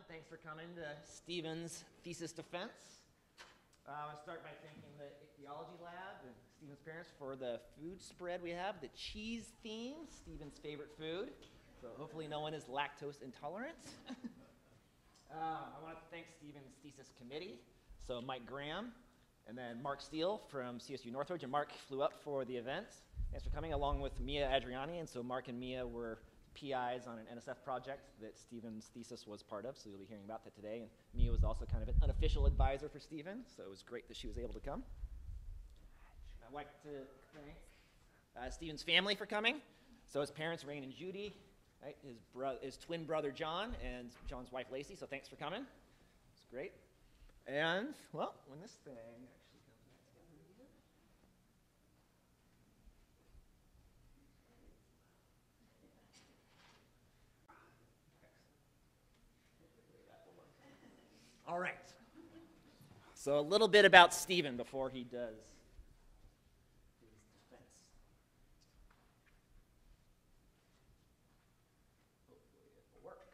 everyone. Thanks for coming to Stephen's thesis defense. Uh, I want to start by thanking the ichthyology lab and Stephen's parents for the food spread we have, the cheese theme, Stephen's favorite food. So hopefully no one is lactose intolerant. uh, I want to thank Stephen's thesis committee, so Mike Graham, and then Mark Steele from CSU Northridge. And Mark flew up for the event. Thanks for coming, along with Mia Adreani. And so Mark and Mia were PIs on an NSF project that Stephen's thesis was part of, so you'll be hearing about that today. And Mia was also kind of an unofficial advisor for Stephen, so it was great that she was able to come. I'd like to thank uh, Stephen's family for coming. So his parents, Rain and Judy, right, his, bro- his twin brother, John, and John's wife, Lacey, so thanks for coming. It's great. And, well, when this thing actually comes back together here. All right. So a little bit about Stephen before he does his defense. Hopefully it will work.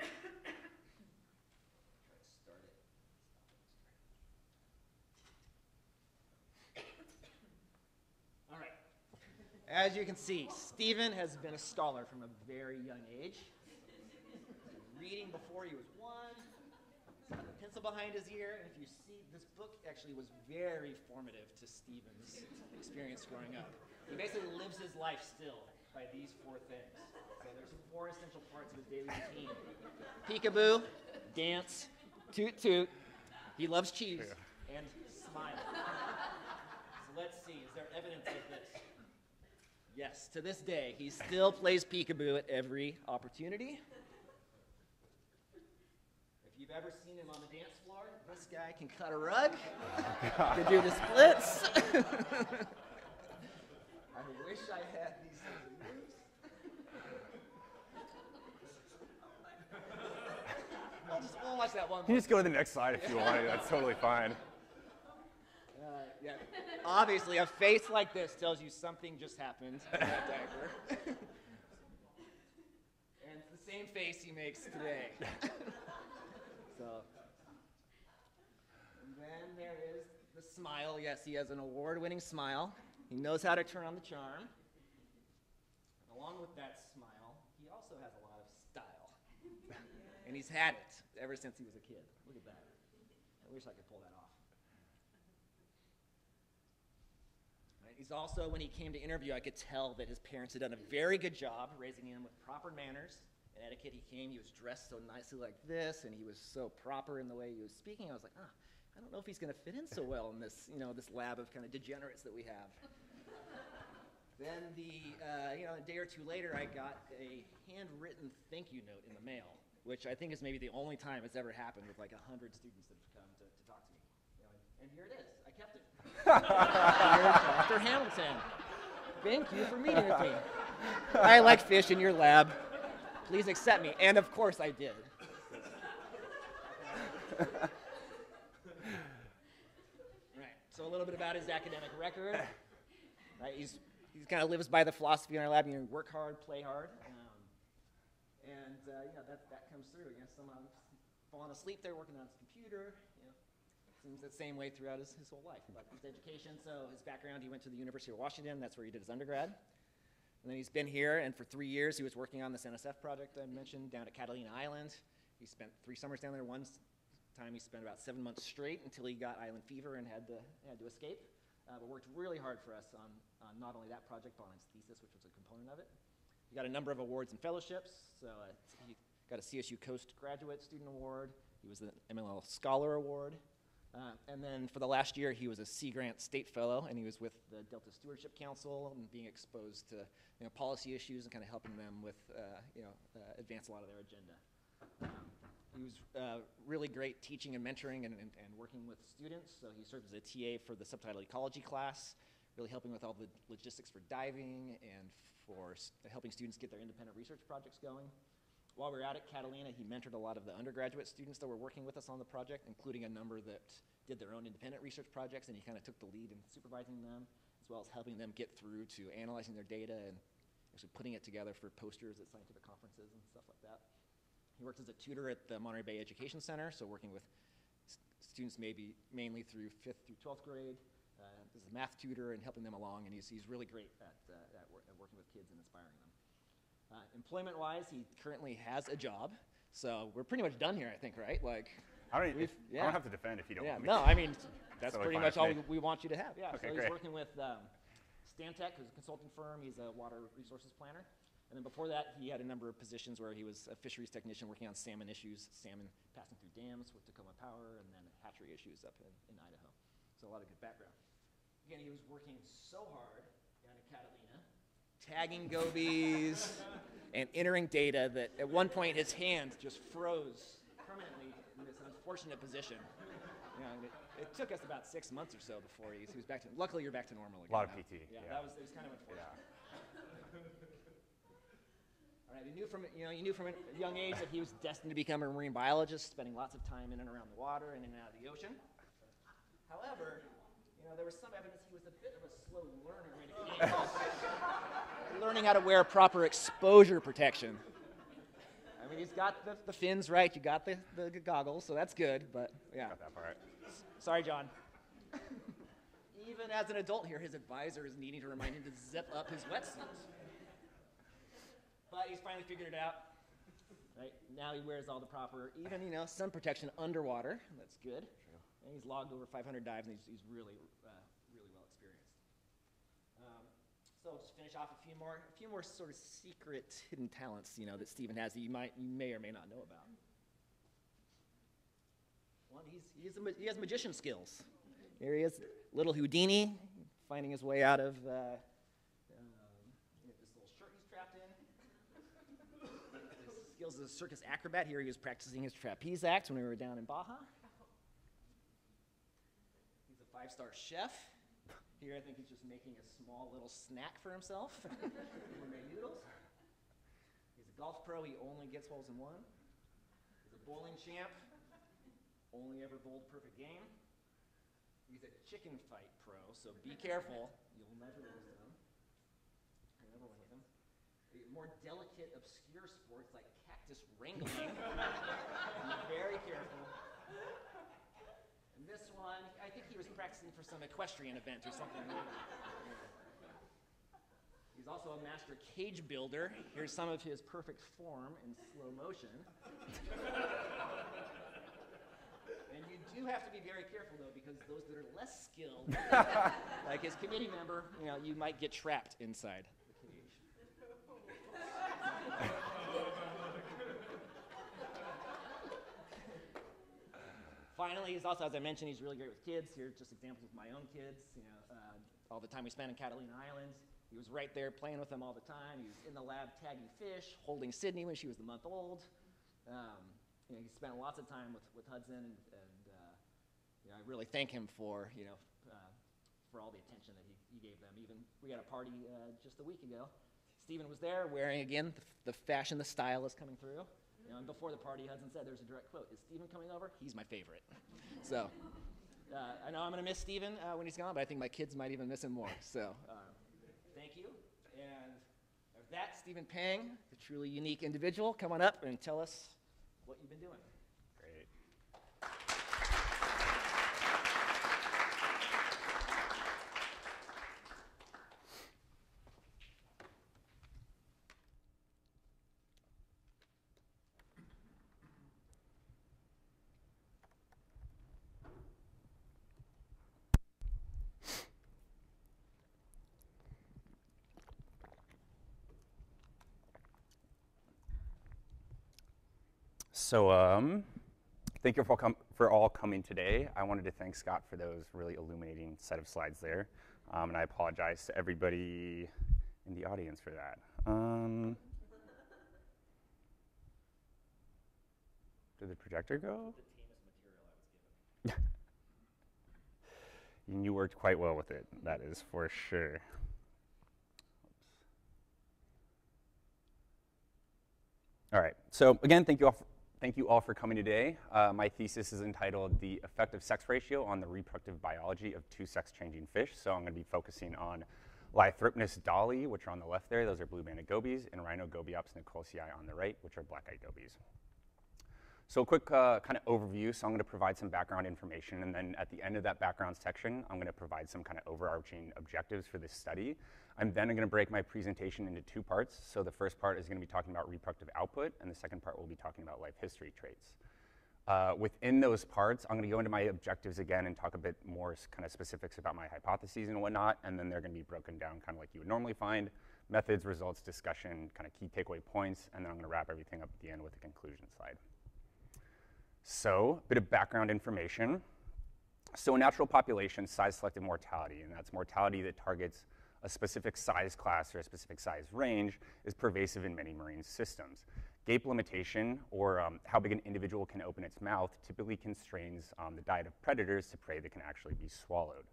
Try to start it. All right. As you can see, Stephen has been a scholar from a very young age reading before he was one. He's got a pencil behind his ear, and if you see, this book actually was very formative to Stephen's experience growing up. He basically lives his life still by these four things. So there's four essential parts of his daily routine: peekaboo, dance, toot toot. He loves cheese and smile. So let's see. Is there evidence of this? Yes, to this day, he still plays peekaboo at every opportunity. You've ever seen him on the dance floor, this guy can cut a rug, can do the splits. I wish I had these moves. We'll, just, we'll watch that one. You can just go to the next slide if you want. That's totally fine. Uh, yeah. Obviously, a face like this tells you something just happened in that diaper. and it's the same face he makes today. So. And then there is the smile. Yes, he has an award winning smile. He knows how to turn on the charm. And along with that smile, he also has a lot of style. and he's had it ever since he was a kid. Look at that. I wish I could pull that off. Right, He's also, when he came to interview, I could tell that his parents had done a very good job raising him with proper manners etiquette. He came, he was dressed so nicely like this, and he was so proper in the way he was speaking. I was like, ah, I don't know if he's going to fit in so well in this, you know, this lab of kind of degenerates that we have. then the, uh, you know, a day or two later, I got a handwritten thank you note in the mail, which I think is maybe the only time it's ever happened with like a hundred students that have come to, to talk to me. You know, and, and here it is. I kept it. Dr. Hamilton, thank you for meeting with me. I like fish in your lab. Please accept me. And of course I did. right. So a little bit about his academic record. Right. He's he kind of lives by the philosophy in our lab. You know, work hard, play hard. Um, and uh, know that that comes through. You know, someone's falling asleep there working on his computer. You know, seems the same way throughout his, his whole life. But his education, so his background, he went to the University of Washington. That's where he did his undergrad. And then he's been here, and for three years he was working on this NSF project I mentioned down at Catalina Island. He spent three summers down there. One time he spent about seven months straight until he got island fever and had to, had to escape. Uh, but worked really hard for us on, on not only that project, but on his thesis, which was a component of it. He got a number of awards and fellowships. So uh, he got a CSU Coast Graduate Student Award. He was the MLL Scholar Award. Uh, and then for the last year, he was a Sea Grant State Fellow, and he was with the Delta Stewardship Council and being exposed to you know, policy issues and kind of helping them with uh, you know, uh, advance a lot of their agenda. Um, he was uh, really great teaching and mentoring and, and, and working with students. So he served as a TA for the subtidal ecology class, really helping with all the logistics for diving and for helping students get their independent research projects going. While we were out at Catalina, he mentored a lot of the undergraduate students that were working with us on the project, including a number that did their own independent research projects, and he kind of took the lead in supervising them, as well as helping them get through to analyzing their data and actually putting it together for posters at scientific conferences and stuff like that. He works as a tutor at the Monterey Bay Education Center, so working with students maybe mainly through fifth through 12th grade. Uh, as a math tutor and helping them along, and he's, he's really great at, uh, at, wor at, working with kids and inspiring them. Uh, employment-wise, he currently has a job, so we're pretty much done here, I think, right? Like, I don't, if, yeah. I don't have to defend if you don't. Yeah, no, I mean that's pretty much all we, we, want you to have. Yeah, okay, so he's great. working with um, Stantec, who's a consulting firm. He's a water resources planner. And then before that, he had a number of positions where he was a fisheries technician working on salmon issues, salmon passing through dams with Tacoma Power, and then hatchery issues up in, in Idaho. So a lot of good background. Again, he was working so hard down in Catalina, tagging gobies and entering data that at one point his hand just froze permanently in this unfortunate position. You know, it, it, took us about six months or so before he, he was back to. Luckily, you're back to normal again. A lot of PT. Yeah, yeah. that was it was kind of unfortunate. Yeah. All right, he knew from you know he knew from a young age that he was destined to become a marine biologist, spending lots of time in and around the water and in and out of the ocean. However, you know there was some evidence he was a bit of a slow learner when it came to learning how to wear proper exposure protection. I mean, he's got the, the fins right, you got the, the goggles, so that's good, but yeah. Got that part. Sorry, John. Even as an adult here, his advisor is needing to remind him to zip up his wetsuit. But he's finally figured it out. Right now he wears all the proper, even you know, sun protection underwater. That's good. True. And he's logged over 500 dives, and he's, he's really, really well experienced. Um, so just finish off a few more, a few more sort of secret hidden talents, you know, that Stephen has that you might, you may or may not know about. One, he's, he's a, he has magician skills. Here he is, little Houdini, finding his way out of uh, um, this little shirt he's trapped in. his skills as a circus acrobat. Here he was practicing his trapeze act when we were down in Baja. He's a five-star chef. Here I think he's just making a small little snack for himself. Noodles. He's a golf pro. He only gets holes in one. He's a bowling champ only ever bowled perfect game. He's a chicken fight pro, so be careful. You'll never lose to him. You'll never win with him. More delicate, obscure sports like cactus wrangling. be very careful. And this one, I think he was practicing for some equestrian event or something. He's also a master cage builder. Here's some of his perfect form in slow motion. And you do have to be very careful though, because those that are less skilled, like his committee member, you know, you might get trapped inside the cage. Finally, he's also, as I mentioned, he's really great with kids. Here, just examples with my own kids. You know, uh, all the time we spent in Catalina Island, he was right there playing with them all the time. He was in the lab tagging fish, holding Sydney when she was a month old. Um, you know, he spent lots of time with, with Hudson and, and you know, I really thank him for, you know, uh, for all the attention that he, he gave them. Even we had a party uh, just a week ago. Stephen was there wearing, again, the, the, fashion, the style is coming through. You know, and before the party, Hudson said, there's a direct quote, is Stephen coming over? He's my favorite. so uh, I know I'm going to miss Stephen uh, when he's gone, but I think my kids might even miss him more. So uh, thank you. And with that, Stephen Pang, the truly unique individual, come on up and tell us what you've been doing. So um, thank you for, com- for, all coming today. I wanted to thank Scott for those really illuminating set of slides there. Um, and I apologize to everybody in the audience for that. Um, did the projector go? you worked quite well with it, that is for sure. All right, so again, thank you all for, Thank you all for coming today. Uh, my thesis is entitled The Effective Sex Ratio on the Reproductive Biology of Two Sex Changing Fish. So I'm going to be focusing on Lythrypnus dalli, which are on the left there, those are blue-banded gobies, and Rhinogobiops nicholsii on the right, which are black-eyed gobies. So a quick uh, kind of overview. So I'm going to provide some background information, and then at the end of that background section, I'm going to provide some kind of overarching objectives for this study. I'm then going to break my presentation into two parts. So the first part is going to be talking about reproductive output, and the second part will be talking about life history traits. Uh, within those parts, I'm going to go into my objectives again and talk a bit more kind of specifics about my hypotheses and whatnot, and then they're going to be broken down kind of like you would normally find, methods, results, discussion, kind of key takeaway points, and then I'm going to wrap everything up at the end with a conclusion slide. So, a bit of background information. So, a natural population, size selective mortality, and that's mortality that targets a specific size class or a specific size range, is pervasive in many marine systems. Gape limitation, or um, how big an individual can open its mouth, typically constrains um, the diet of predators to prey that can actually be swallowed.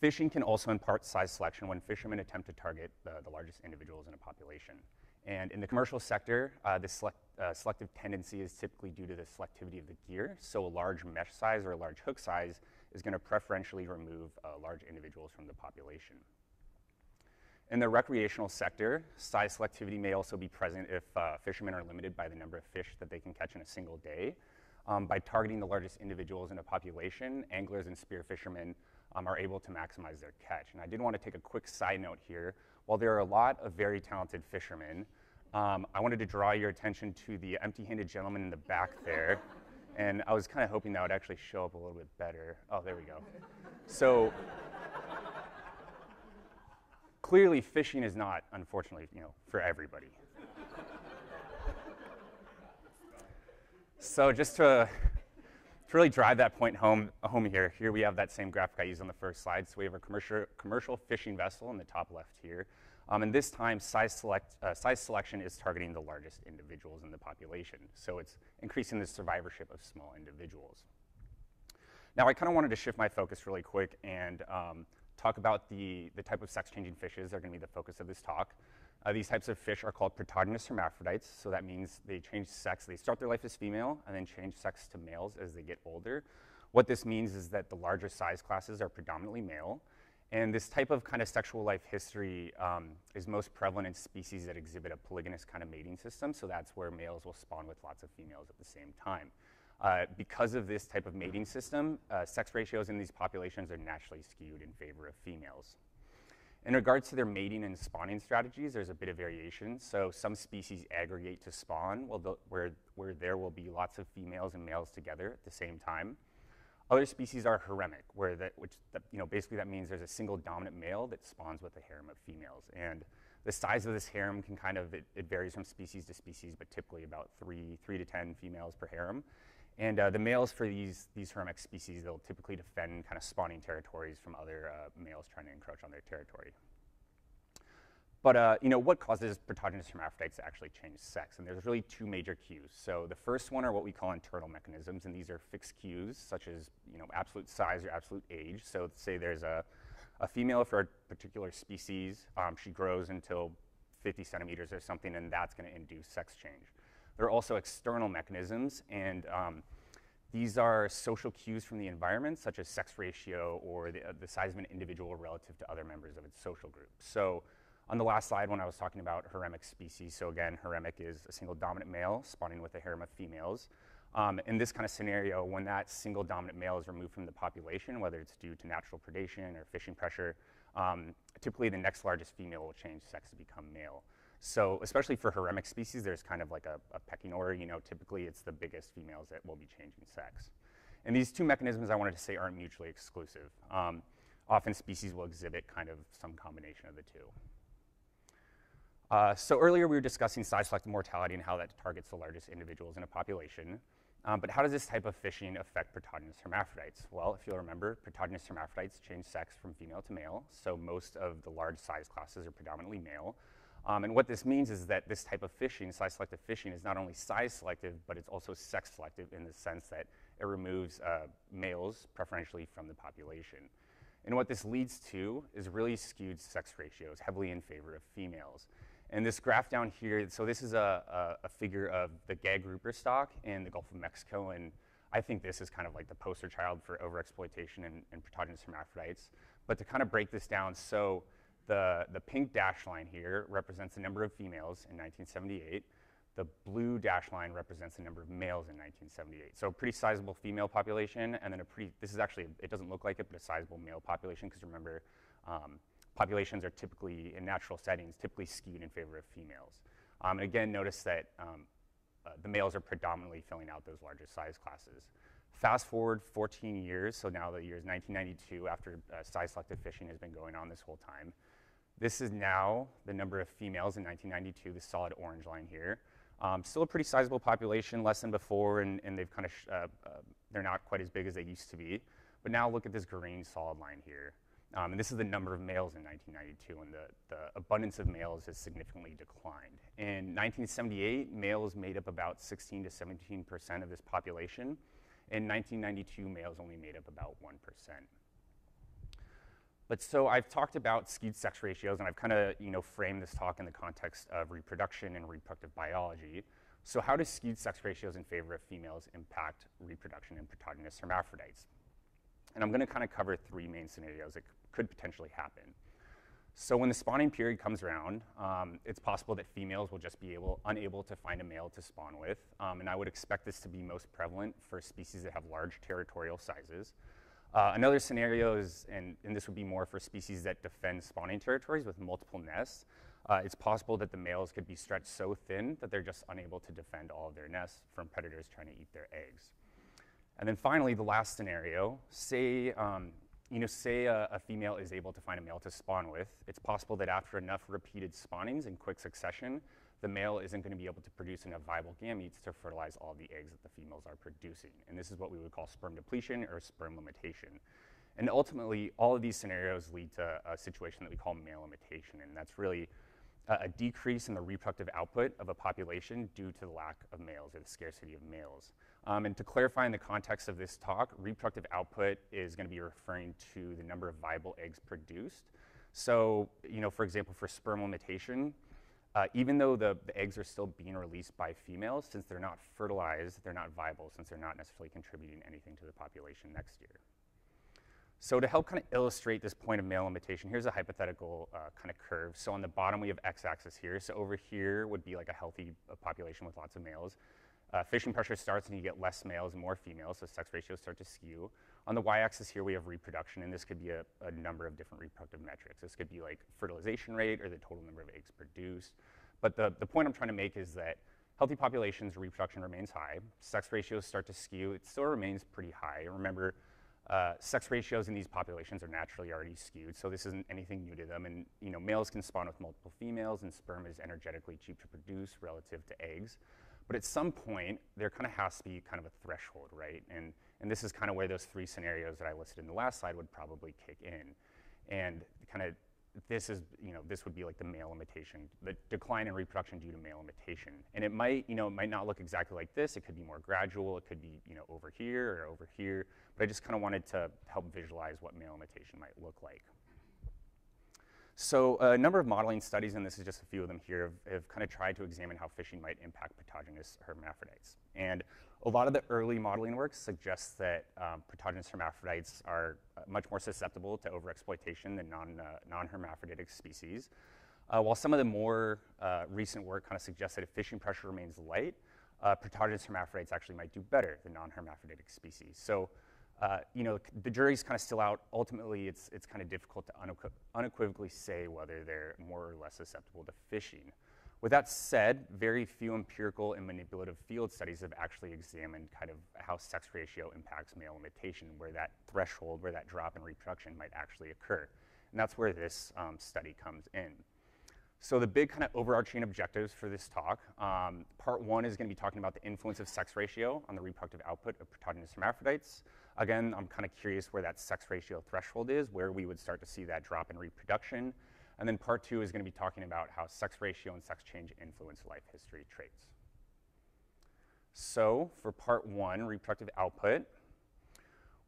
Fishing can also impart size selection when fishermen attempt to target the, the largest individuals in a population. And in the commercial sector, uh, this select, uh, selective tendency is typically due to the selectivity of the gear. So a large mesh size or a large hook size is going to preferentially remove uh, large individuals from the population. In the recreational sector, size selectivity may also be present if uh, fishermen are limited by the number of fish that they can catch in a single day. Um, by targeting the largest individuals in a population, anglers and spear fishermen um, are able to maximize their catch. And I did want to take a quick side note here. While there are a lot of very talented fishermen, um, I wanted to draw your attention to the empty-handed gentleman in the back there. and I was kind of hoping that would actually show up a little bit better. Oh, there we go. So clearly fishing is not, unfortunately, you know, for everybody. so just to to really drive that point home, home here, here we have that same graphic I used on the first slide. So we have a commercial, commercial fishing vessel in the top left here. Um, and this time, size, select, uh, size selection is targeting the largest individuals in the population. So it's increasing the survivorship of small individuals. Now, I kind of wanted to shift my focus really quick and um, talk about the, the type of sex-changing fishes that are going to be the focus of this talk. Uh, these types of fish are called protogynous hermaphrodites, so that means they change sex. They start their life as female and then change sex to males as they get older. What this means is that the larger size classes are predominantly male, and this type of kind of sexual life history um, is most prevalent in species that exhibit a polygynous kind of mating system, so that's where males will spawn with lots of females at the same time. Uh, because of this type of mating system, uh, sex ratios in these populations are naturally skewed in favor of females. In regards to their mating and spawning strategies, there's a bit of variation. So some species aggregate to spawn, where, where there will be lots of females and males together at the same time. Other species are haremic, where that, which that, you know, basically that means there's a single dominant male that spawns with a harem of females. And the size of this harem can kind of, it, it varies from species to species, but typically about three, three to 10 females per harem. And uh, the males for these, these haremic species, they'll typically defend kind of spawning territories from other uh, males trying to encroach on their territory. But uh, you know, what causes protogynous hermaphrodites to actually change sex? And there's really two major cues. So the first one are what we call internal mechanisms, and these are fixed cues, such as you know, absolute size or absolute age. So say there's a, a female for a particular species, um, she grows until 50 centimeters or something, and that's going to induce sex change. There are also external mechanisms, and um, these are social cues from the environment, such as sex ratio or the, uh, the, size of an individual relative to other members of its social group. So on the last slide when I was talking about haremic species, so again, haremic is a single dominant male spawning with a harem of females. Um, in this kind of scenario, when that single dominant male is removed from the population, whether it's due to natural predation or fishing pressure, um, typically the next largest female will change sex to become male. So especially for haremic species, there's kind of like a, a, pecking order. You know, typically it's the biggest females that will be changing sex. And these two mechanisms I wanted to say aren't mutually exclusive. Um, often species will exhibit kind of some combination of the two. Uh, so earlier we were discussing size-selective mortality and how that targets the largest individuals in a population. Um, but how does this type of fishing affect protogynous hermaphrodites? Well, if you'll remember, protogynous hermaphrodites change sex from female to male, so most of the large size classes are predominantly male. Um, and what this means is that this type of fishing, size selective fishing, is not only size selective, but it's also sex selective in the sense that it removes uh, males preferentially from the population. And what this leads to is really skewed sex ratios, heavily in favor of females. And this graph down here, so this is a, a, a figure of the gag grouper stock in the Gulf of Mexico, and I think this is kind of like the poster child for overexploitation and, and protogynous hermaphrodites. But to kind of break this down, so The, the pink dash line here represents the number of females in 1978. The blue dash line represents the number of males in 1978. So a pretty sizable female population, and then a pretty, this is actually, it doesn't look like it, but a sizable male population, because remember, um, populations are typically, in natural settings, typically skewed in favor of females. Um, and again, notice that um, uh, the males are predominantly filling out those larger size classes. Fast forward 14 years, so now the year is 1992, after uh, size selective fishing has been going on this whole time. This is now the number of females in 1992, the solid orange line here. Um, still a pretty sizable population, less than before, and, and they've kind of, uh, uh, they're not quite as big as they used to be. But now look at this green solid line here. Um, and this is the number of males in 1992, and the, the abundance of males has significantly declined. In 1978, males made up about 16 to 17 percent of this population. In 1992, males only made up about 1 percent. But so I've talked about skewed sex ratios, and I've kind of you know framed this talk in the context of reproduction and reproductive biology. So how do skewed sex ratios in favor of females impact reproduction in protogynous hermaphrodites? And I'm going to kind of cover three main scenarios that could potentially happen. So when the spawning period comes around, um, it's possible that females will just be able, unable to find a male to spawn with, um, and I would expect this to be most prevalent for species that have large territorial sizes. Uh, another scenario is, and, and, this would be more for species that defend spawning territories with multiple nests, uh, it's possible that the males could be stretched so thin that they're just unable to defend all of their nests from predators trying to eat their eggs. And then finally, the last scenario, say um, you know, say a, a, female is able to find a male to spawn with, it's possible that after enough repeated spawnings in quick succession, the male isn't going to be able to produce enough viable gametes to fertilize all the eggs that the females are producing. And this is what we would call sperm depletion or sperm limitation. And ultimately, all of these scenarios lead to a situation that we call male limitation, and that's really a, a decrease in the reproductive output of a population due to the lack of males or the scarcity of males. Um, and to clarify in the context of this talk, reproductive output is going to be referring to the number of viable eggs produced. So, you know, for example, for sperm limitation, uh, even though the, the, eggs are still being released by females, since they're not fertilized, they're not viable, since they're not necessarily contributing anything to the population next year. So to help kind of illustrate this point of male limitation, here's a hypothetical uh, kind of curve. So on the bottom, we have x-axis here. So over here would be like a healthy uh, population with lots of males. Uh, fishing pressure starts and you get less males and more females, so sex ratios start to skew. On the y-axis here, we have reproduction, and this could be a, a, number of different reproductive metrics. This could be like fertilization rate or the total number of eggs produced. But the, the point I'm trying to make is that healthy populations, reproduction remains high. Sex ratios start to skew. It still remains pretty high. Remember, uh, sex ratios in these populations are naturally already skewed, so this isn't anything new to them. And you know, males can spawn with multiple females, and sperm is energetically cheap to produce relative to eggs. But at some point, there kind of has to be kind of a threshold, right? And, and this is kind of where those three scenarios that I listed in the last slide would probably kick in. And kind of this is, you know, this would be like the male limitation, the decline in reproduction due to male limitation. And it might, you know, it might not look exactly like this. It could be more gradual. It could be, you know, over here or over here. But I just kind of wanted to help visualize what male limitation might look like. So a number of modeling studies, and this is just a few of them here, have, have, kind of tried to examine how fishing might impact protogynous hermaphrodites. And a lot of the early modeling work suggests that um, protogynous hermaphrodites are uh, much more susceptible to overexploitation than non, uh, non-hermaphroditic species. Uh, while some of the more uh, recent work kind of suggests that if fishing pressure remains light, uh, protogynous hermaphrodites actually might do better than non-hermaphroditic species. So uh, you know, the jury's kind of still out. Ultimately, it's, it's kind of difficult to unequ unequivocally say whether they're more or less susceptible to fishing. With that said, very few empirical and manipulative field studies have actually examined kind of how sex ratio impacts male limitation, where that threshold, where that drop in reproduction might actually occur. And that's where this um, study comes in. So the big kind of overarching objectives for this talk, um, part one is going to be talking about the influence of sex ratio on the reproductive output of protogynous hermaphrodites. Again, I'm kind of curious where that sex ratio threshold is, where we would start to see that drop in reproduction. And then part two is going to be talking about how sex ratio and sex change influence life history traits. So for part one, reproductive output,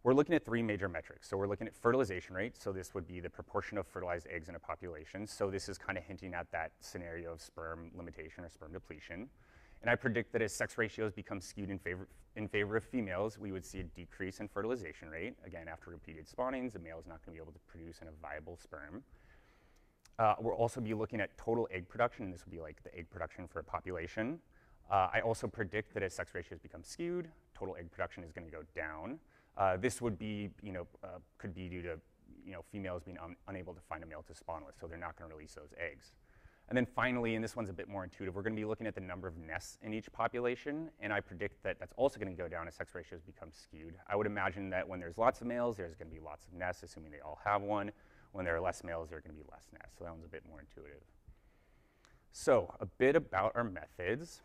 we're looking at three major metrics. So we're looking at fertilization rate. So this would be the proportion of fertilized eggs in a population. So this is kind of hinting at that scenario of sperm limitation or sperm depletion. And I predict that as sex ratios become skewed in favor, in favor of females, we would see a decrease in fertilization rate. Again, after repeated spawnings, a male is not going to be able to produce in a viable sperm. Uh, we'll also be looking at total egg production. And this would be like the egg production for a population. Uh, I also predict that as sex ratios become skewed, total egg production is going to go down. Uh, this would be, you know, uh, could be due to, you know, females being un unable to find a male to spawn with, so they're not going to release those eggs. And then finally, and this one's a bit more intuitive, we're going to be looking at the number of nests in each population, and I predict that that's also going to go down as sex ratios become skewed. I would imagine that when there's lots of males, there's going to be lots of nests, assuming they all have one. When there are less males, there are going to be less nests. So that one's a bit more intuitive. So a bit about our methods.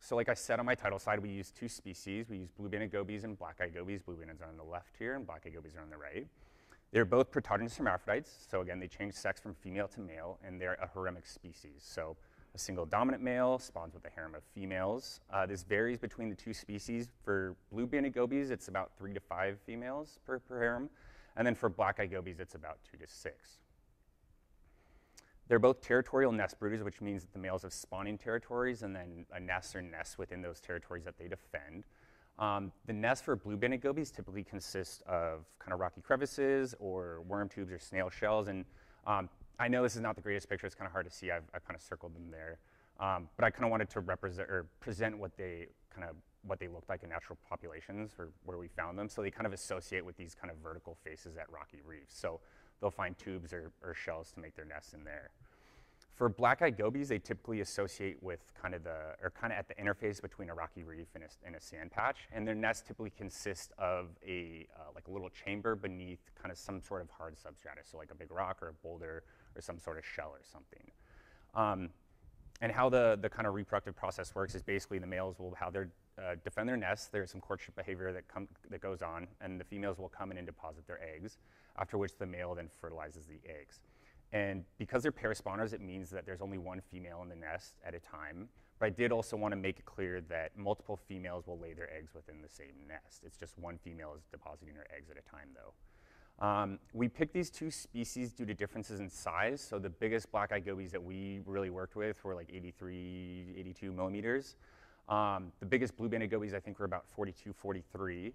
So like I said on my title slide, we use two species. We use blue-banded gobies and black-eyed gobies. Blue-bandeds are on the left here, and black-eyed gobies are on the right. They're both protogynous hermaphrodites. So again, they change sex from female to male, and they're a haremic species. So a single dominant male spawns with a harem of females. Uh, this varies between the two species. For blue-banded gobies, it's about three to five females per, per harem. And then for black-eyed gobies, it's about two to six. They're both territorial nest brooders, which means that the males have spawning territories and then a nest or nests within those territories that they defend. Um, the nests for blue-banded gobies typically consist of kind of rocky crevices or worm tubes or snail shells. And um, I know this is not the greatest picture. It's kind of hard to see. I've, I've kind of circled them there. Um, but I kind of wanted to represent or present what they kind of what they looked like in natural populations or where we found them. So they kind of associate with these kind of vertical faces at rocky reefs. So they'll find tubes or, or shells to make their nests in there. For black-eyed gobies, they typically associate with kind of the, or kind of at the interface between a rocky reef and a, and a sand patch. And their nests typically consist of a, uh, like a little chamber beneath kind of some sort of hard substratus. So like a big rock or a boulder or some sort of shell or something. Um, and how the, the kind of reproductive process works is basically the males will have their uh, defend their nests. There's some courtship behavior that, come, that goes on, and the females will come in and deposit their eggs, after which the male then fertilizes the eggs. And because they're pair spawners, it means that there's only one female in the nest at a time. But I did also want to make it clear that multiple females will lay their eggs within the same nest. It's just one female is depositing her eggs at a time, though. Um, we picked these two species due to differences in size. So the biggest black-eyed gobies that we really worked with were like 83, 82 millimeters. Um, the biggest blue-banded gobies I think were about 42, 43.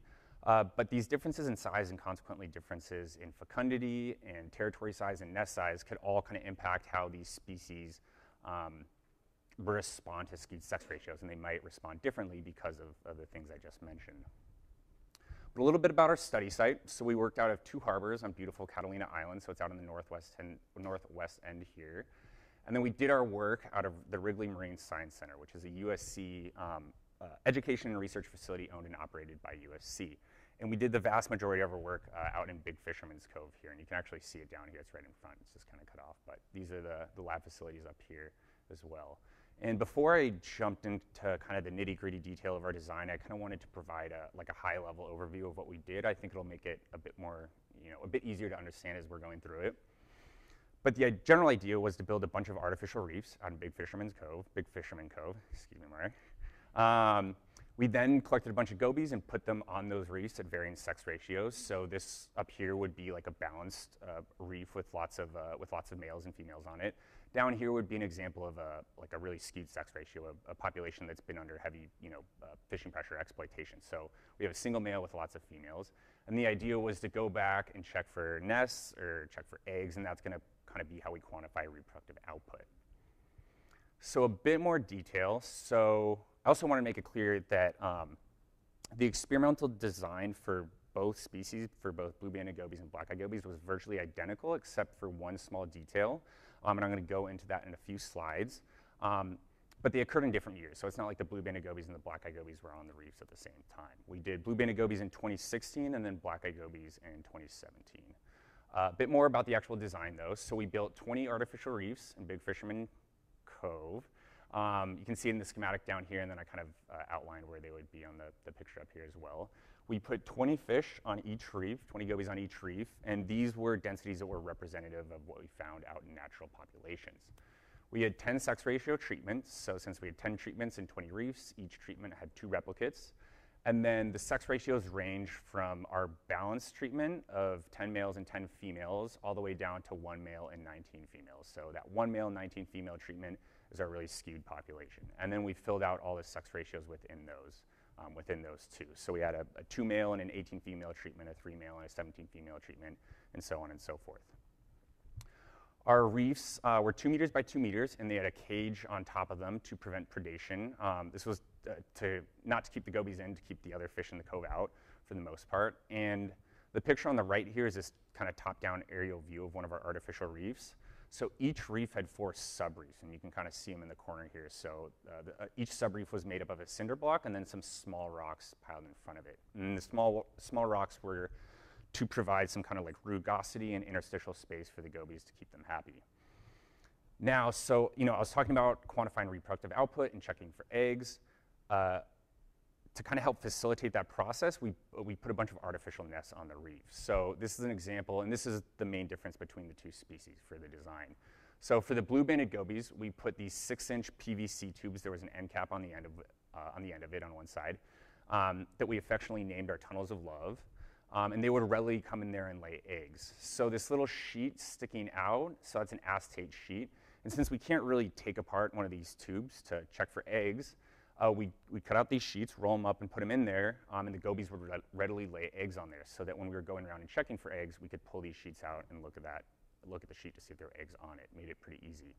Uh, but these differences in size and consequently differences in fecundity and territory size and nest size could all kind of impact how these species um, respond to skewed sex ratios, and they might respond differently because of, of the things I just mentioned. But a little bit about our study site. So we worked out of two harbors on beautiful Catalina Island, so it's out in the northwest end, northwest end here. And then we did our work out of the Wrigley Marine Science Center, which is a USC um, uh, education and research facility owned and operated by USC. And we did the vast majority of our work uh, out in Big Fisherman's Cove here, and you can actually see it down here. It's right in front. It's just kind of cut off, but these are the, the lab facilities up here as well. And before I jumped into kind of the nitty gritty detail of our design, I kind of wanted to provide a, like a high level overview of what we did. I think it'll make it a bit more, you know, a bit easier to understand as we're going through it. But the general idea was to build a bunch of artificial reefs on Big Fisherman's Cove, Big Fisherman Cove, excuse me, Murray. Um, we then collected a bunch of gobies and put them on those reefs at varying sex ratios. So this up here would be like a balanced uh, reef with lots of uh, with lots of males and females on it. Down here would be an example of a, like a really skewed sex ratio, a, a population that's been under heavy you know, uh, fishing pressure exploitation. So we have a single male with lots of females. And the idea was to go back and check for nests or check for eggs, and that's gonna kind of be how we quantify reproductive output. So a bit more detail. So I also want to make it clear that um, the experimental design for both species, for both blue-banded gobies and black-eyed gobies, was virtually identical except for one small detail um, and I'm going to go into that in a few slides. Um, but they occurred in different years, so it's not like the blue-banded gobies and the black-eyed gobies were on the reefs at the same time. We did blue-banded gobies in 2016 and then black-eyed gobies in 2017. Uh, a uh, bit more about the actual design, though. So we built 20 artificial reefs in Big Fisherman Cove. Um, you can see in the schematic down here, and then I kind of uh, outlined where they would be on the, the picture up here as well. We put 20 fish on each reef, 20 gobies on each reef, and these were densities that were representative of what we found out in natural populations. We had 10 sex ratio treatments, so since we had 10 treatments in 20 reefs, each treatment had two replicates. And then the sex ratios range from our balanced treatment of 10 males and 10 females all the way down to one male and 19 females. So that one male, 19 female treatment is our really skewed population. And then we filled out all the sex ratios within those um, within those two. So we had a, a, two male and an 18 female treatment, a three male and a 17 female treatment, and so on and so forth. Our reefs uh, were two meters by two meters, and they had a cage on top of them to prevent predation. Um, this was uh, to not to keep the gobies in, to keep the other fish in the cove out for the most part. And the picture on the right here is this kind of top-down aerial view of one of our artificial reefs. So each reef had four subreefs, and you can kind of see them in the corner here. So uh, the, uh, each subreef was made up of a cinder block and then some small rocks piled in front of it. And the small, small rocks were to provide some kind of like rugosity and interstitial space for the gobies to keep them happy. Now, so, you know, I was talking about quantifying reproductive output and checking for eggs. Uh, to kind of help facilitate that process, we, we put a bunch of artificial nests on the reef. So this is an example, and this is the main difference between the two species for the design. So for the blue-banded gobies, we put these six-inch PVC tubes. There was an end cap on the end of, uh, on the end of it on one side um, that we affectionately named our tunnels of love. Um, and they would readily come in there and lay eggs. So this little sheet sticking out, so that's an acetate sheet. And since we can't really take apart one of these tubes to check for eggs, uh, we, we cut out these sheets, roll them up, and put them in there, um, and the gobies would re readily lay eggs on there, so that when we were going around and checking for eggs, we could pull these sheets out and look at that, look at the sheet to see if there were eggs on it. Made it pretty easy.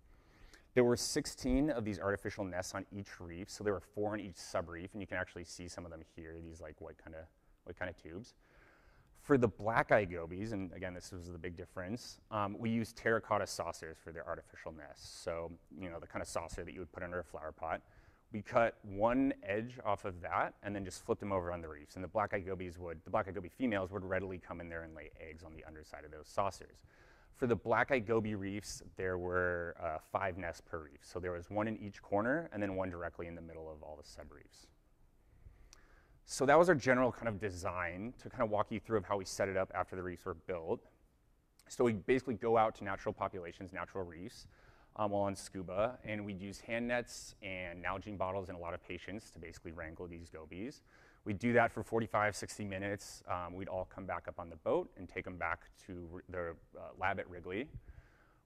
There were 16 of these artificial nests on each reef, so there were four on each subreef, and you can actually see some of them here. These like white kind of white kind of tubes. For the black-eye gobies, and again, this was the big difference, um, we used terracotta saucers for their artificial nests. So, you know, the kind of saucer that you would put under a flower pot. We cut one edge off of that and then just flipped them over on the reefs. And the black-eye gobies would, the black-eye goby females would readily come in there and lay eggs on the underside of those saucers. For the black-eye goby reefs, there were uh, five nests per reef. So there was one in each corner and then one directly in the middle of all the sub-reefs. So that was our general kind of design to kind of walk you through of how we set it up after the reefs were built. So we basically go out to natural populations, natural reefs, um, while on scuba, and we'd use hand nets and Nalgene bottles and a lot of patience to basically wrangle these gobies. We'd do that for 45, 60 minutes. Um, we'd all come back up on the boat and take them back to the uh, lab at Wrigley.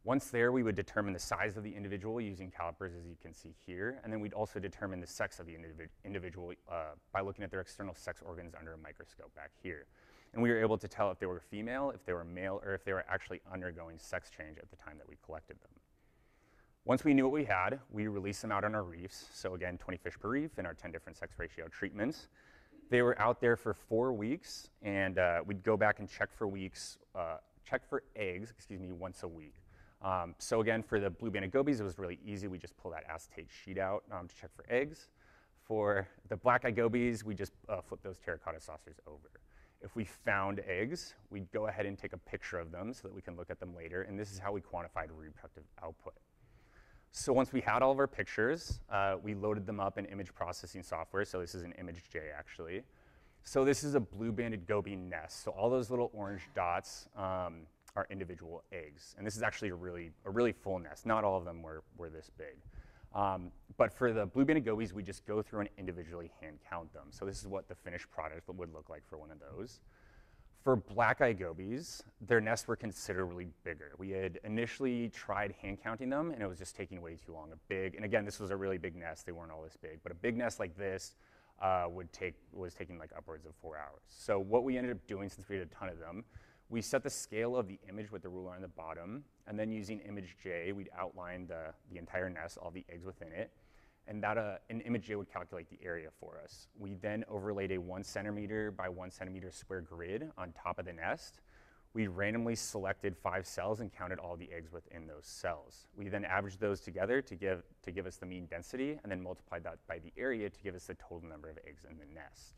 Once there, we would determine the size of the individual using calipers, as you can see here, and then we'd also determine the sex of the individ individual uh, by looking at their external sex organs under a microscope back here. And we were able to tell if they were female, if they were male, or if they were actually undergoing sex change at the time that we collected them. Once we knew what we had, we released them out on our reefs. So again, 20 fish per reef in our 10 different sex ratio treatments. They were out there for four weeks, and uh, we'd go back and check for weeks, uh, check for eggs, excuse me, once a week. Um, so again, for the blue banded gobies, it was really easy. We just pull that acetate sheet out um, to check for eggs. For the black-eyed gobies, we just uh, flip those terracotta saucers over. If we found eggs, we'd go ahead and take a picture of them so that we can look at them later, and this is how we quantified reproductive output. So once we had all of our pictures, uh, we loaded them up in image processing software. So this is an ImageJ actually. So this is a blue-banded goby nest. So all those little orange dots um, are individual eggs. And this is actually a really, a really full nest. Not all of them were, were this big. Um, but for the blue-banded gobies, we just go through and individually hand count them. So this is what the finished product would look like for one of those. For black-eye gobies, their nests were considerably bigger. We had initially tried hand counting them, and it was just taking way too long. A big, and again, this was a really big nest. They weren't all this big, but a big nest like this uh, would take was taking like upwards of four hours. So what we ended up doing, since we had a ton of them, we set the scale of the image with the ruler on the bottom, and then using ImageJ, we'd outline the, the entire nest, all the eggs within it, and that uh, an ImageJ would calculate the area for us. We then overlaid a one centimeter by one centimeter square grid on top of the nest. We randomly selected five cells and counted all the eggs within those cells. We then averaged those together to give, to give us the mean density and then multiplied that by the area to give us the total number of eggs in the nest.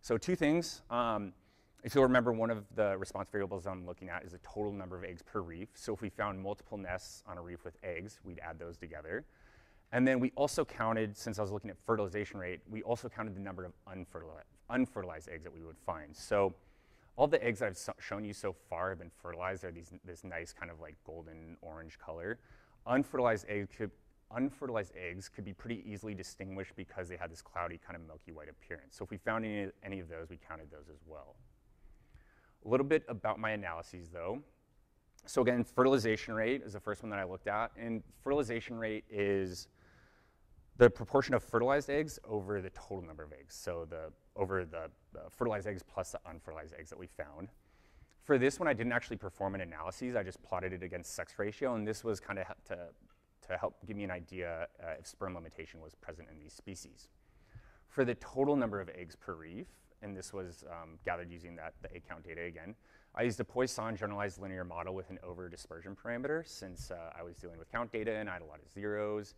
So two things. Um, if you'll remember, one of the response variables I'm looking at is the total number of eggs per reef. So if we found multiple nests on a reef with eggs, we'd add those together. And then we also counted, since I was looking at fertilization rate, we also counted the number of unfertilized, unfertilized eggs that we would find. So all the eggs that I've so shown you so far have been fertilized. They're these, this nice kind of like golden orange color. Unfertilized eggs could, unfertilized eggs could be pretty easily distinguished because they had this cloudy kind of milky white appearance. So if we found any, any of those, we counted those as well. A little bit about my analyses though. So again, fertilization rate is the first one that I looked at. And fertilization rate is the proportion of fertilized eggs over the total number of eggs. So the over the, the fertilized eggs plus the unfertilized eggs that we found. For this one, I didn't actually perform an analysis. I just plotted it against sex ratio, and this was kind of to, to help give me an idea uh, if sperm limitation was present in these species. For the total number of eggs per reef, and this was um, gathered using that, the egg count data again, I used a Poisson generalized linear model with an over dispersion parameter since uh, I was dealing with count data and I had a lot of zeros.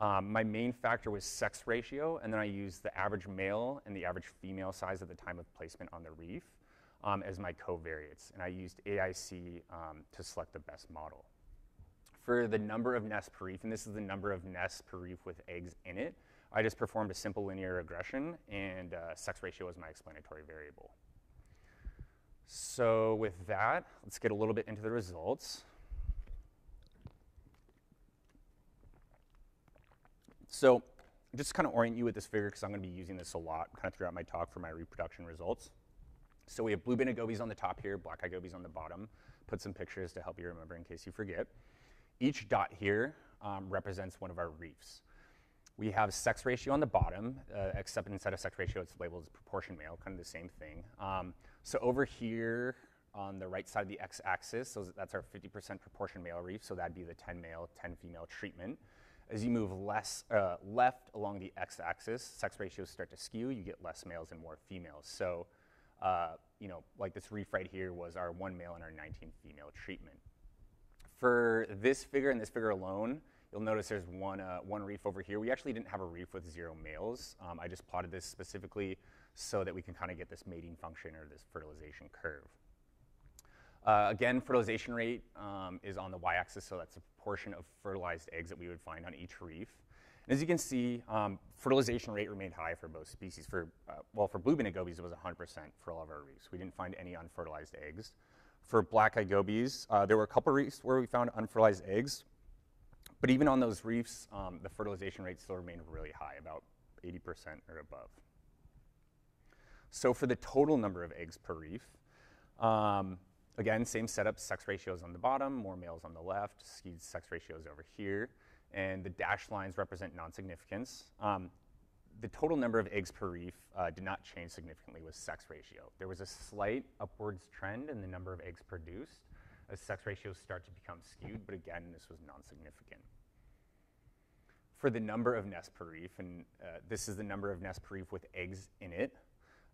Um, my main factor was sex ratio, and then I used the average male and the average female size at the time of placement on the reef um, as my covariates. And I used AIC um, to select the best model. For the number of nests per reef, and this is the number of nests per reef with eggs in it, I just performed a simple linear regression, and uh, sex ratio was my explanatory variable. So with that, let's get a little bit into the results. So just kind of orient you with this figure because I'm going to be using this a lot kind of throughout my talk for my reproduction results. So we have blue-banded gobies on the top here, black-eyed gobies on the bottom. Put some pictures to help you remember in case you forget. Each dot here um, represents one of our reefs. We have sex ratio on the bottom, uh, except instead of sex ratio, it's labeled as proportion male, kind of the same thing. Um, so over here on the right side of the x-axis, so that's our 50% proportion male reef, so that'd be the 10 male, 10 female treatment. As you move less uh, left along the x-axis, sex ratios start to skew. You get less males and more females. So, uh, you know, like this reef right here was our one male and our 19 female treatment. For this figure and this figure alone, you'll notice there's one, uh, one reef over here. We actually didn't have a reef with zero males. Um, I just plotted this specifically so that we can kind of get this mating function or this fertilization curve. Uh, again, fertilization rate um, is on the y-axis, so that's a proportion of fertilized eggs that we would find on each reef. And as you can see, um, fertilization rate remained high for both species. For, uh, well, for blue-banded gobies, it was 100% for all of our reefs. We didn't find any unfertilized eggs. For black-eyed gobies, uh, there were a couple reefs where we found unfertilized eggs, but even on those reefs, um, the fertilization rate still remained really high, about 80% or above. So for the total number of eggs per reef, um, Again, same setup, sex ratios on the bottom, more males on the left, skewed sex ratios over here, and the dashed lines represent non-significance. Um, the total number of eggs per reef uh, did not change significantly with sex ratio. There was a slight upwards trend in the number of eggs produced as sex ratios start to become skewed, but again, this was non-significant. For the number of nests per reef, and uh, this is the number of nests per reef with eggs in it,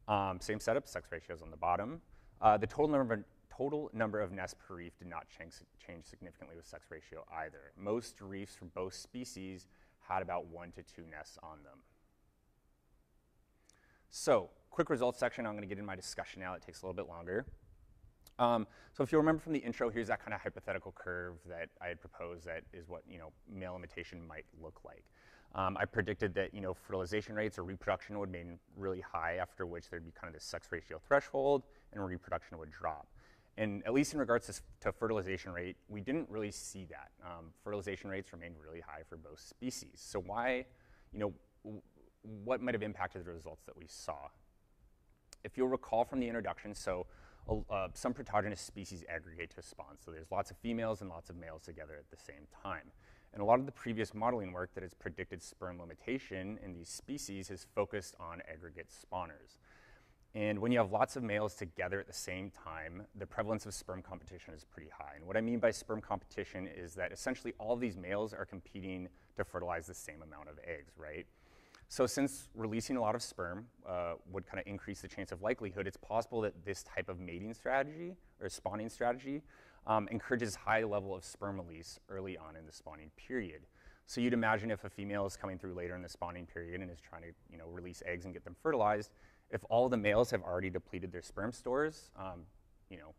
um, same setup, sex ratios on the bottom. Uh, the total number of total number of nests per reef did not change, change significantly with sex ratio either. Most reefs from both species had about one to two nests on them. So, quick results section. I'm going to get in my discussion now. It takes a little bit longer. Um, so if you remember from the intro, here's that kind of hypothetical curve that I had proposed that is what you know male limitation might look like. Um, I predicted that you know fertilization rates or reproduction would remain really high, after which there'd be kind of this sex ratio threshold, and reproduction would drop. And at least in regards to, fertilization rate, we didn't really see that. Um, fertilization rates remained really high for both species. So why, you know, what might have impacted the results that we saw? If you'll recall from the introduction, so uh, some protogynous species aggregate to spawn. So there's lots of females and lots of males together at the same time. And a lot of the previous modeling work that has predicted sperm limitation in these species has focused on aggregate spawners. And when you have lots of males together at the same time, the prevalence of sperm competition is pretty high. And what I mean by sperm competition is that essentially all these males are competing to fertilize the same amount of eggs, right? So since releasing a lot of sperm uh, would kind of increase the chance of likelihood, it's possible that this type of mating strategy or spawning strategy um, encourages high level of sperm release early on in the spawning period. So you'd imagine if a female is coming through later in the spawning period and is trying to you know, release eggs and get them fertilized, if all the males have already depleted their sperm stores, um, you know,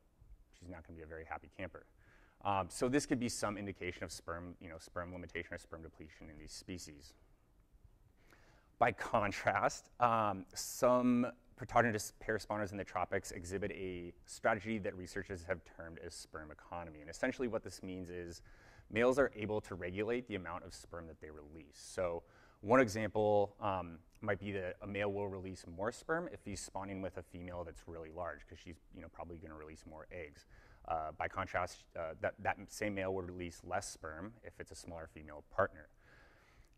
she's not going to be a very happy camper. Um, so this could be some indication of sperm, you know, sperm limitation or sperm depletion in these species. By contrast, um, some protogynous pair spawners in the tropics exhibit a strategy that researchers have termed as sperm economy. And essentially what this means is males are able to regulate the amount of sperm that they release. So one example um, might be that a male will release more sperm if he's spawning with a female that's really large because she's you know, probably going to release more eggs. Uh, by contrast, uh, that, that same male will release less sperm if it's a smaller female partner.